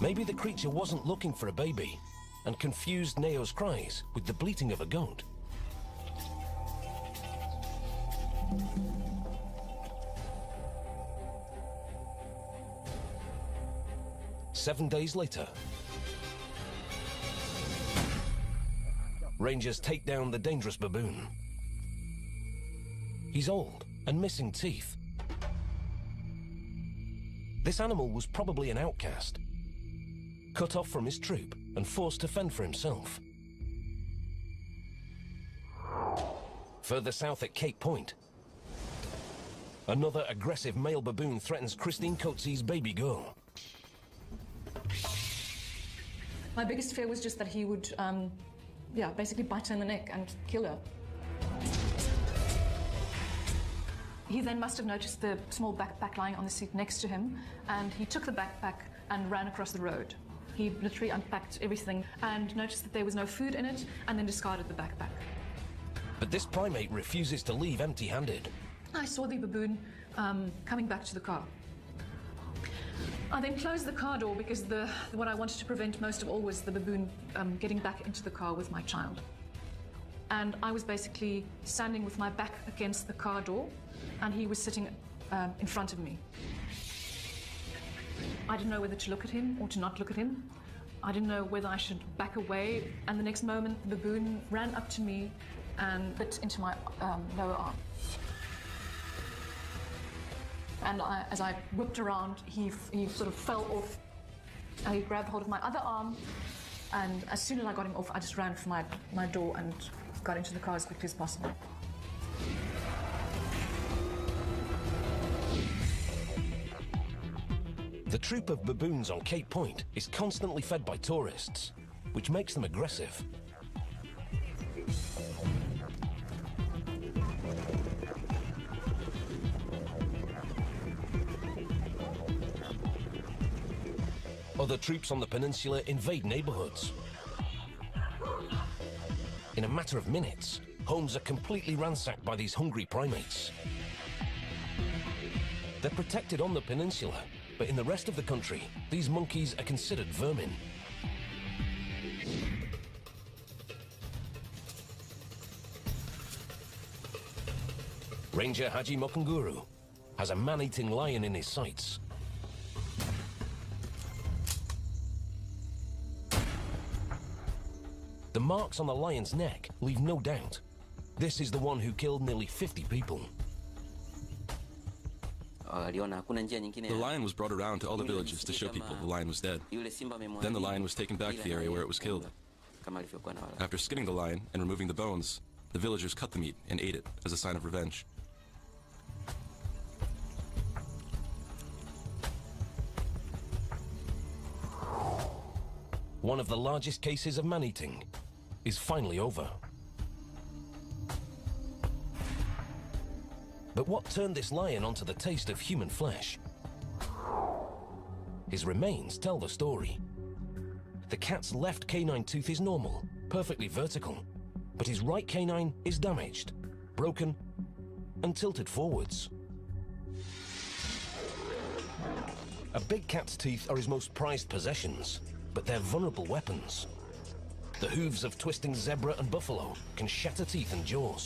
Maybe the creature wasn't looking for a baby and confused Neo's cries with the bleating of a goat. Seven days later, Rangers take down the dangerous baboon. He's old and missing teeth. This animal was probably an outcast, cut off from his troop and forced to fend for himself. Further south at Cape Point, Another aggressive male baboon threatens Christine Coetzee's baby girl. My biggest fear was just that he would, um, yeah, basically bite her in the neck and kill her. He then must have noticed the small backpack lying on the seat next to him, and he took the backpack and ran across the road. He literally unpacked everything and noticed that there was no food in it, and then discarded the backpack. But this primate refuses to leave empty handed. I saw the baboon um, coming back to the car. I then closed the car door because the, what I wanted to prevent most of all was the baboon um, getting back into the car with my child. And I was basically standing with my back against the car door, and he was sitting um, in front of me. I didn't know whether to look at him or to not look at him. I didn't know whether I should back away, and the next moment, the baboon ran up to me and bit into my um, lower arm. And I, as I whipped around, he, he sort of fell off. I grabbed hold of my other arm, and as soon as I got him off, I just ran for my, my door and got into the car as quickly as possible. The troop of baboons on Cape Point is constantly fed by tourists, which makes them aggressive. Other troops on the peninsula invade neighborhoods. In a matter of minutes, homes are completely ransacked by these hungry primates. They're protected on the peninsula, but in the rest of the country, these monkeys are considered vermin. Ranger Haji Makanguru has a man-eating lion in his sights. The marks on the lion's neck leave no doubt. This is the one who killed nearly 50 people. The lion was brought around to all the villages to show people the lion was dead. Then the lion was taken back to the area where it was killed. After skinning the lion and removing the bones, the villagers cut the meat and ate it as a sign of revenge. One of the largest cases of man-eating is finally over. But what turned this lion onto the taste of human flesh? His remains tell the story. The cat's left canine tooth is normal, perfectly vertical, but his right canine is damaged, broken, and tilted forwards. A big cat's teeth are his most prized possessions, but they're vulnerable weapons. The hooves of twisting zebra and buffalo can shatter teeth and jaws.